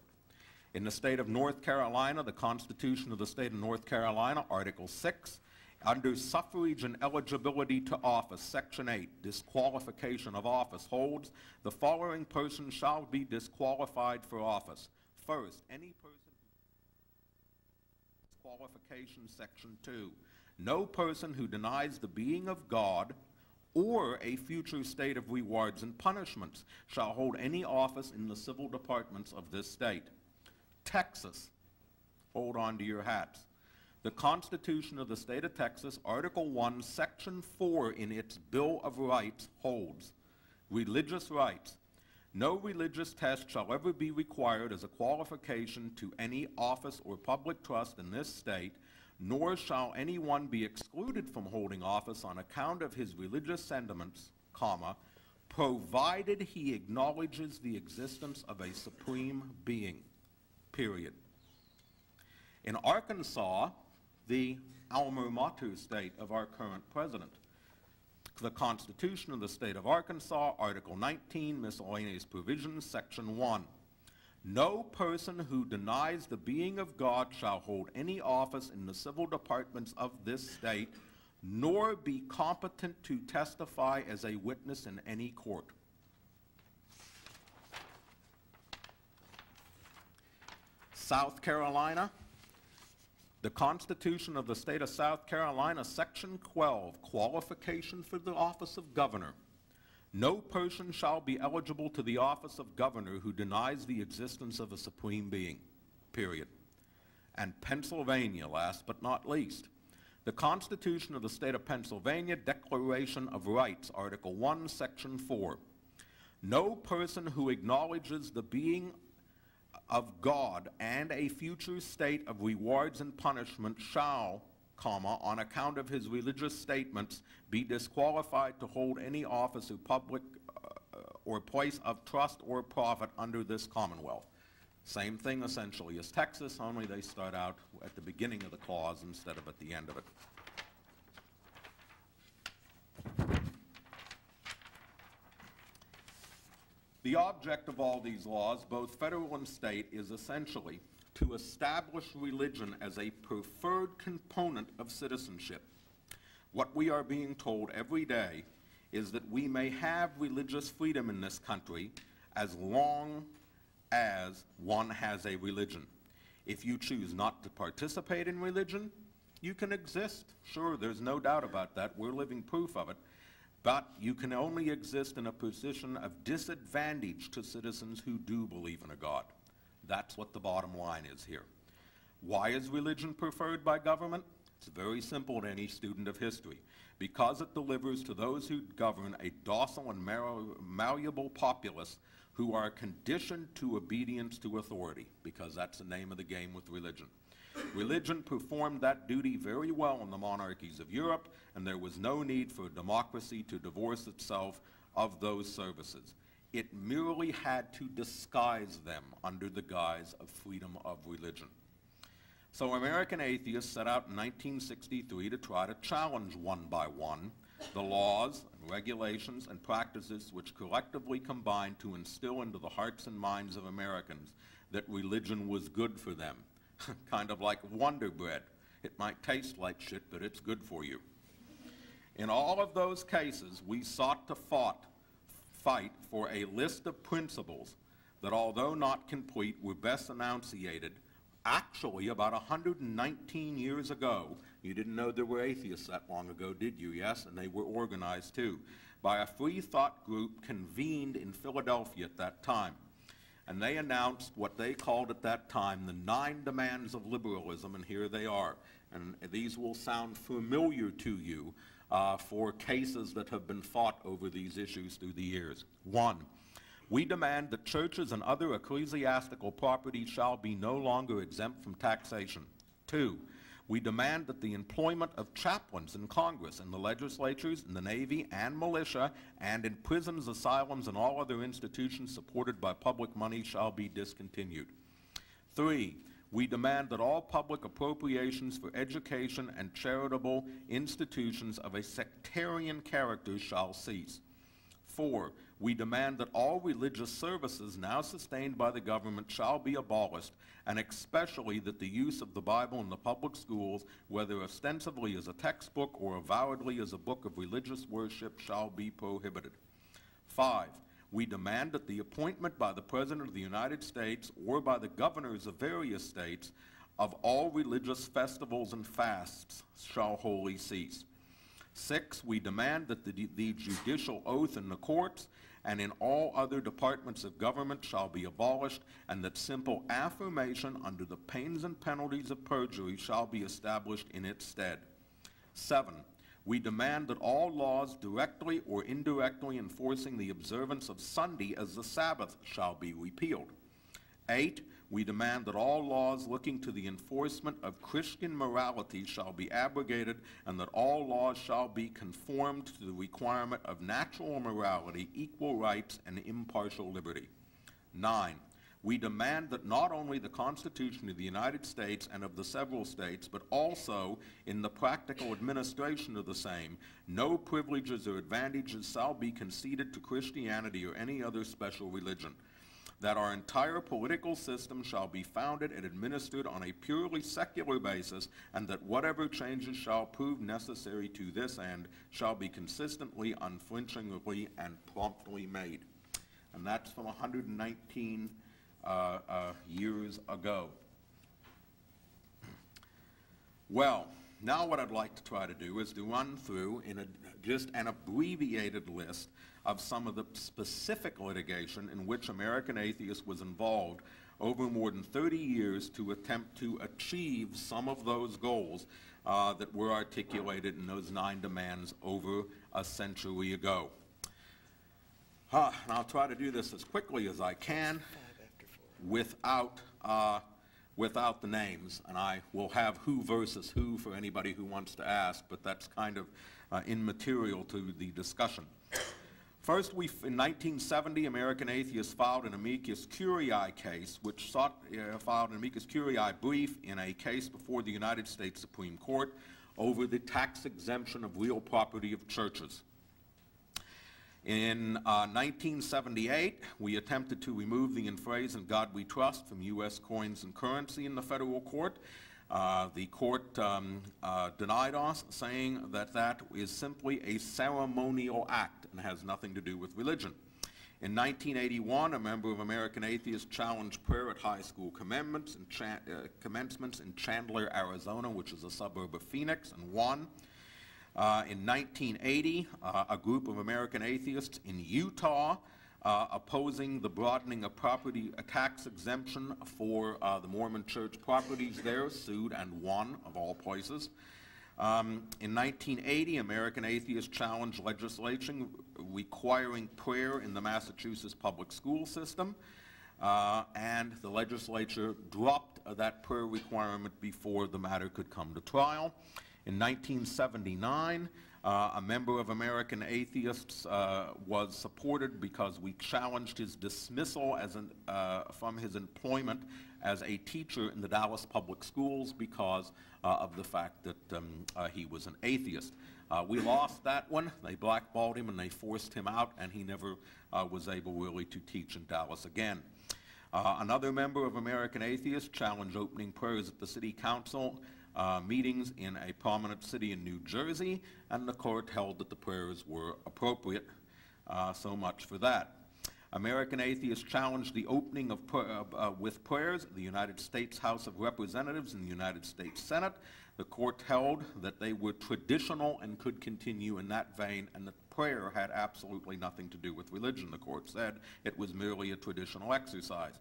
In the state of North Carolina, the Constitution of the state of North Carolina, Article 6, under suffrage and eligibility to office, Section 8, disqualification of office holds, the following person shall be disqualified for office. First, any person disqualification, Section 2, No person who denies the being of God or a future state of rewards and punishments shall hold any office in the civil departments of this state. Texas, hold on to your hats. The Constitution of the State of Texas, Article 1, Section 4 in its Bill of Rights holds religious rights. No religious test shall ever be required as a qualification to any office or public trust in this state, nor shall anyone be excluded from holding office on account of his religious sentiments, comma, provided he acknowledges the existence of a supreme being, period. In Arkansas, the alma mater state of our current president, the Constitution of the State of Arkansas, Article 19, Miscellaneous Provisions, Section 1. No person who denies the being of God shall hold any office in the civil departments of this state, nor be competent to testify as a witness in any court. South Carolina, the Constitution of the State of South Carolina, Section 12, qualification for the office of governor. No person shall be eligible to the office of governor who denies the existence of a supreme being, period. And Pennsylvania, last but not least, the Constitution of the State of Pennsylvania, Declaration of Rights, Article 1, Section 4. No person who acknowledges the being of God and a future state of rewards and punishment shall, comma, on account of his religious statements, be disqualified to hold any office of public uh, or place of trust or profit under this Commonwealth. Same thing essentially as Texas, only they start out at the beginning of the clause instead of at the end of it. The object of all these laws, both federal and state, is essentially to establish religion as a preferred component of citizenship. What we are being told every day is that we may have religious freedom in this country as long as one has a religion. If you choose not to participate in religion, you can exist. Sure, there's no doubt about that. We're living proof of it. But you can only exist in a position of disadvantage to citizens who do believe in a God. That's what the bottom line is here. Why is religion preferred by government? It's very simple to any student of history. Because it delivers to those who govern a docile and malleable populace who are conditioned to obedience to authority, because that's the name of the game with religion. Religion performed that duty very well in the monarchies of Europe, and there was no need for democracy to divorce itself of those services. It merely had to disguise them under the guise of freedom of religion. So American atheists set out in 1963 to try to challenge one by one the laws and regulations and practices which collectively combined to instill into the hearts and minds of Americans that religion was good for them kind of like Wonder Bread. It might taste like shit, but it's good for you. In all of those cases, we sought to fought, fight for a list of principles that, although not complete, were best enunciated actually about 119 years ago. You didn't know there were atheists that long ago, did you? Yes, and they were organized too, by a free thought group convened in Philadelphia at that time and they announced what they called at that time the nine demands of liberalism, and here they are. And these will sound familiar to you uh, for cases that have been fought over these issues through the years. One, we demand that churches and other ecclesiastical property shall be no longer exempt from taxation. Two, we demand that the employment of chaplains in Congress, in the legislatures, in the Navy, and militia, and in prisons, asylums, and all other institutions supported by public money shall be discontinued. Three, we demand that all public appropriations for education and charitable institutions of a sectarian character shall cease. Four, we demand that all religious services now sustained by the government shall be abolished, and especially that the use of the Bible in the public schools, whether ostensibly as a textbook or avowedly as a book of religious worship, shall be prohibited. Five, we demand that the appointment by the President of the United States or by the governors of various states of all religious festivals and fasts shall wholly cease. Six, we demand that the, the judicial oath in the courts and in all other departments of government shall be abolished, and that simple affirmation under the pains and penalties of perjury shall be established in its stead. Seven, we demand that all laws directly or indirectly enforcing the observance of Sunday as the Sabbath shall be repealed. Eight, we demand that all laws looking to the enforcement of Christian morality shall be abrogated and that all laws shall be conformed to the requirement of natural morality, equal rights, and impartial liberty. Nine, we demand that not only the Constitution of the United States and of the several states, but also in the practical administration of the same, no privileges or advantages shall be conceded to Christianity or any other special religion that our entire political system shall be founded and administered on a purely secular basis, and that whatever changes shall prove necessary to this end shall be consistently, unflinchingly, and promptly made. And that's from 119 uh, uh, years ago. Well, now what I'd like to try to do is to run through in a, just an abbreviated list of some of the specific litigation in which American Atheist was involved over more than 30 years to attempt to achieve some of those goals uh, that were articulated in those nine demands over a century ago. Uh, and I'll try to do this as quickly as I can without, uh, without the names. And I will have who versus who for anybody who wants to ask, but that's kind of uh, immaterial to the discussion. First, we, in 1970, American Atheists filed an amicus curiae case, which sought, uh, filed an amicus curiae brief in a case before the United States Supreme Court over the tax exemption of real property of churches. In uh, 1978, we attempted to remove the phrase "In God We Trust" from U.S. coins and currency in the federal court. Uh, the court um, uh, denied us, saying that that is simply a ceremonial act and has nothing to do with religion. In 1981, a member of American Atheists challenged prayer at high school commencements in, uh, commencements in Chandler, Arizona, which is a suburb of Phoenix, and won. Uh, in 1980, uh, a group of American atheists in Utah uh, opposing the broadening of property tax exemption for uh, the Mormon church properties there, sued and won, of all places. Um, in 1980, American atheists challenged legislation requiring prayer in the Massachusetts public school system, uh, and the legislature dropped that prayer requirement before the matter could come to trial. In 1979, uh, a member of American Atheists uh, was supported because we challenged his dismissal as an, uh, from his employment as a teacher in the Dallas public schools because uh, of the fact that um, uh, he was an atheist. Uh, we lost that one. They blackballed him and they forced him out, and he never was able really to teach in Dallas again. another member of American Atheists challenged opening prayers at the city council uh, meetings in a prominent city in New Jersey, and the court held that the prayers were appropriate. Uh, so much for that. American Atheists challenged the opening of uh, uh, with prayers the United States House of Representatives and the United States Senate. The court held that they were traditional and could continue in that vein, and that prayer had absolutely nothing to do with religion, the court said. It was merely a traditional exercise.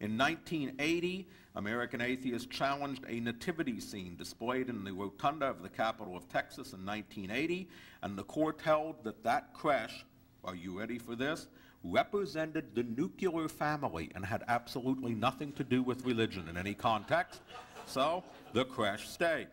In 1980, American Atheists challenged a nativity scene displayed in the rotunda of the capitol of Texas in 1980, and the court held that that creche, are you ready for this, represented the nuclear family and had absolutely nothing to do with religion in any context, so the crash stayed.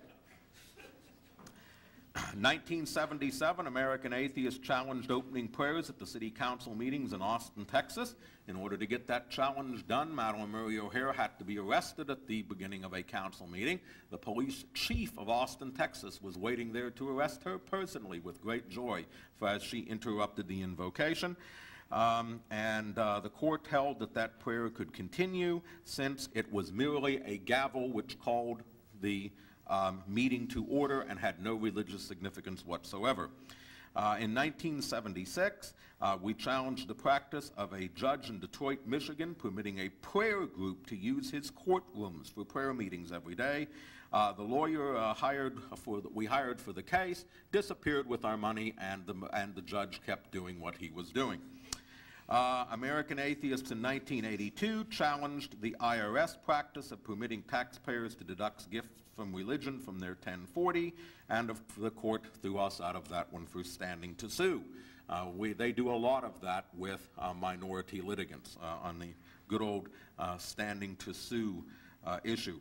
1977, American Atheists challenged opening prayers at the city council meetings in Austin, Texas. In order to get that challenge done, Madalyn Murray O'Hair had to be arrested at the beginning of a council meeting. The police chief of Austin, Texas was waiting there to arrest her personally with great joy for as she interrupted the invocation. Um, and uh, the court held that that prayer could continue since it was merely a gavel which called the um, meeting to order and had no religious significance whatsoever. Uh, in 1976, uh, we challenged the practice of a judge in Detroit, Michigan, permitting a prayer group to use his courtrooms for prayer meetings every day. Uh, the lawyer uh, hired for the, we hired for the case disappeared with our money, and the, and the judge kept doing what he was doing. Uh, American Atheists in 1982 challenged the IRS practice of permitting taxpayers to deduct gifts from religion from their 1040, and of, the court threw us out of that one for standing to sue. Uh, we, they do a lot of that with uh, minority litigants uh, on the good old uh, standing to sue uh, issue.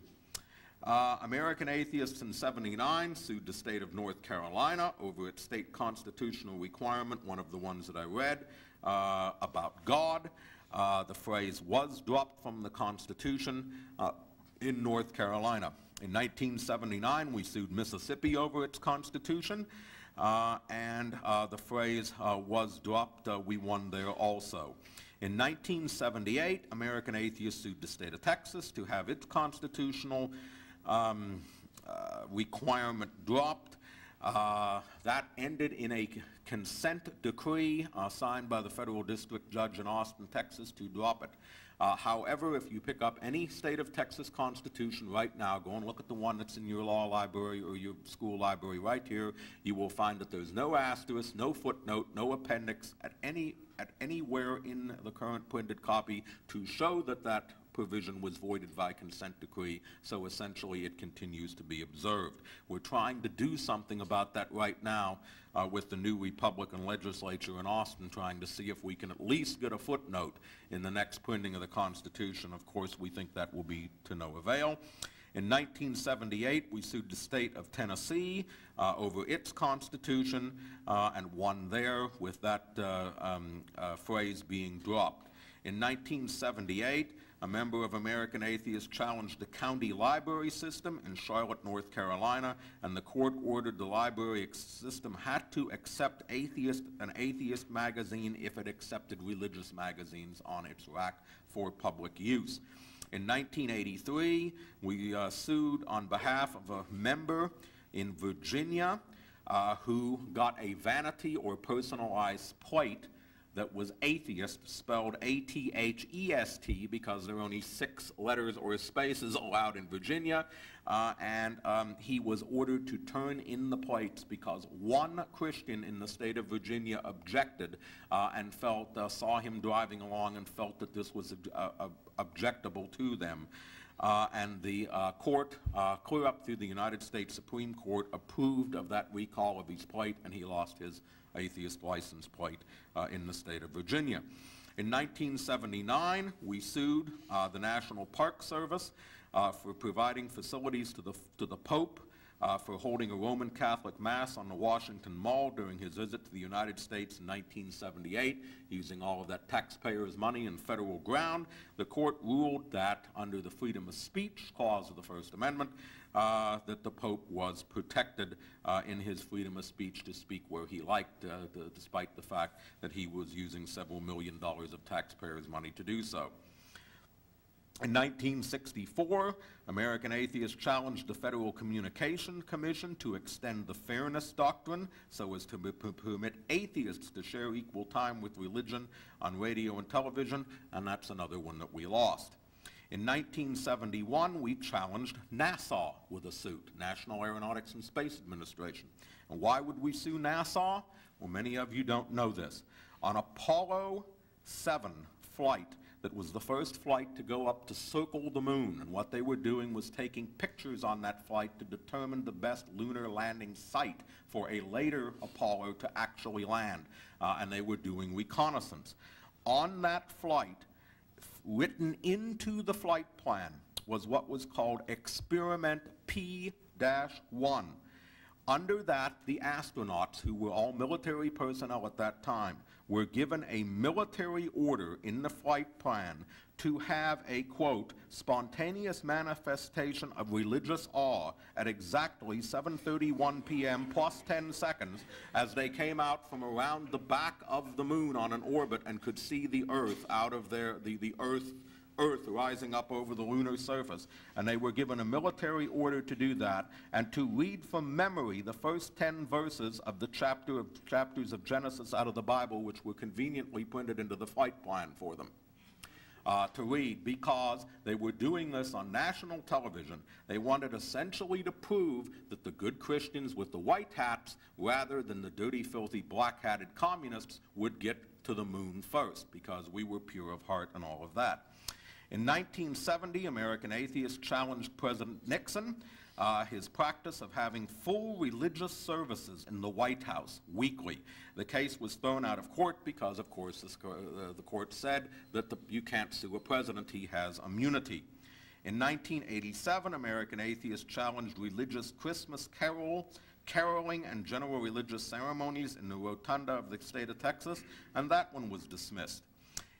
Uh, American Atheists in 79 sued the state of North Carolina over its state constitutional requirement, one of the ones that I read, uh, about God. Uh, the phrase was dropped from the Constitution uh, in North Carolina. In 1979, we sued Mississippi over its Constitution, uh, and uh, the phrase uh, was dropped. we won there also. In 1978, American Atheists sued the state of Texas to have its constitutional um, requirement dropped. Uh, that ended in a consent decree uh, signed by the federal district judge in Austin, Texas, to drop it. Uh, however, if you pick up any state of Texas constitution right now, go and look at the one that's in your law library or your school library right here, you will find that there's no asterisk, no footnote, no appendix at any at anywhere in the current printed copy to show that that provision was voided by consent decree, so essentially it continues to be observed. We're trying to do something about that right now uh, with the new Republican legislature in Austin, trying to see if we can at least get a footnote in the next printing of the Constitution. Of course, we think that will be to no avail. In 1978, we sued the state of Tennessee uh, over its constitution uh, and won there with that uh, um, uh, phrase being dropped. In 1978, a member of American Atheists challenged the county library system in Charlotte, North Carolina, and the court ordered the library system had to accept atheist, an atheist magazine if it accepted religious magazines on its rack for public use. In 1983, we uh, sued on behalf of a member in Virginia uh, who got a vanity or personalized plate that was atheist, spelled A-T-H-E-S-T, because there are only six letters or spaces allowed in Virginia, uh, and um, he was ordered to turn in the plates because one Christian in the state of Virginia objected uh, and felt, uh, saw him driving along and felt that this was uh, objectable to them. Uh, and the uh, court, uh, clear up through the United States Supreme Court, approved of that recall of his plate, and he lost his atheist license plate uh, in the state of Virginia. In 1979, we sued uh, the National Park Service uh, for providing facilities to the, to the Pope uh, for holding a Roman Catholic Mass on the Washington Mall during his visit to the United States in 1978, using all of that taxpayers' money and federal ground. The court ruled that under the freedom of speech clause of the First Amendment, uh, that the Pope was protected uh, in his freedom of speech to speak where he liked, uh, the, despite the fact that he was using several million dollars of taxpayers' money to do so. In 1964, American atheists challenged the Federal Communication Commission to extend the Fairness Doctrine so as to permit atheists to share equal time with religion on radio and television, and that's another one that we lost. In 1971, we challenged NASA with a suit, National Aeronautics and Space Administration. And why would we sue NASA? Well, many of you don't know this. On Apollo 7 flight, that was the first flight to go up to circle the moon, and what they were doing was taking pictures on that flight to determine the best lunar landing site for a later Apollo to actually land, uh, and they were doing reconnaissance. On that flight, written into the flight plan was what was called Experiment P-1. Under that, the astronauts, who were all military personnel at that time, were given a military order in the flight plan to have a, quote, spontaneous manifestation of religious awe at exactly 7.31 p.m. plus 10 seconds as they came out from around the back of the moon on an orbit and could see the Earth out of their, the, the Earth Earth rising up over the lunar surface. And they were given a military order to do that and to read from memory the first 10 verses of the chapter of, chapters of Genesis out of the Bible, which were conveniently printed into the flight plan for them uh, to read because they were doing this on national television. They wanted essentially to prove that the good Christians with the white hats, rather than the dirty, filthy, black-hatted communists, would get to the moon first because we were pure of heart and all of that. In 1970, American atheists challenged President Nixon uh, his practice of having full religious services in the White House weekly. The case was thrown out of court because, of course, this, uh, the court said that the, you can't sue a president, he has immunity. In 1987, American atheists challenged religious Christmas carol, caroling and general religious ceremonies in the rotunda of the state of Texas, and that one was dismissed.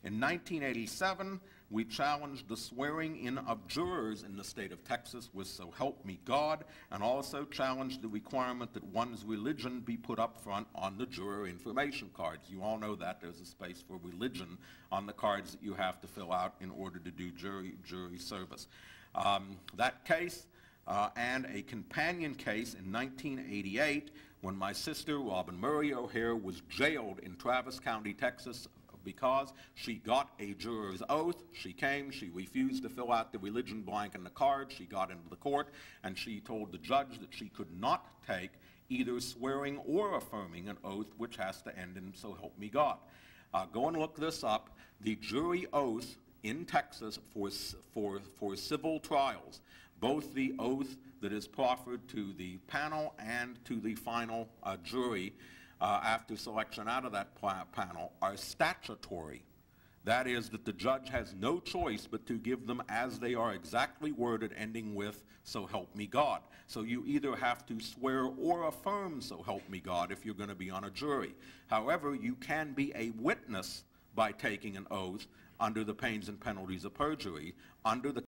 In 1987, we challenged the swearing in of jurors in the state of Texas with So Help Me God, and also challenged the requirement that one's religion be put up front on the juror information cards. You all know that there's a space for religion on the cards that you have to fill out in order to do jury, jury service. Um, that case uh, and a companion case in 1988 when my sister, Robin Murray O'Hair, was jailed in Travis County, Texas because she got a juror's oath. She came, she refused to fill out the religion blank in the card. She got into the court and she told the judge that she could not take either swearing or affirming an oath which has to end in so help me God. Uh, go and look this up. The jury oath in Texas for, for, for civil trials, both the oath that is proffered to the panel and to the final uh, jury uh, after selection out of that panel are statutory. That is, that the judge has no choice but to give them as they are exactly worded, ending with, so help me God. So you either have to swear or affirm, so help me God, if you're going to be on a jury. However, you can be a witness by taking an oath under the pains and penalties of perjury, under the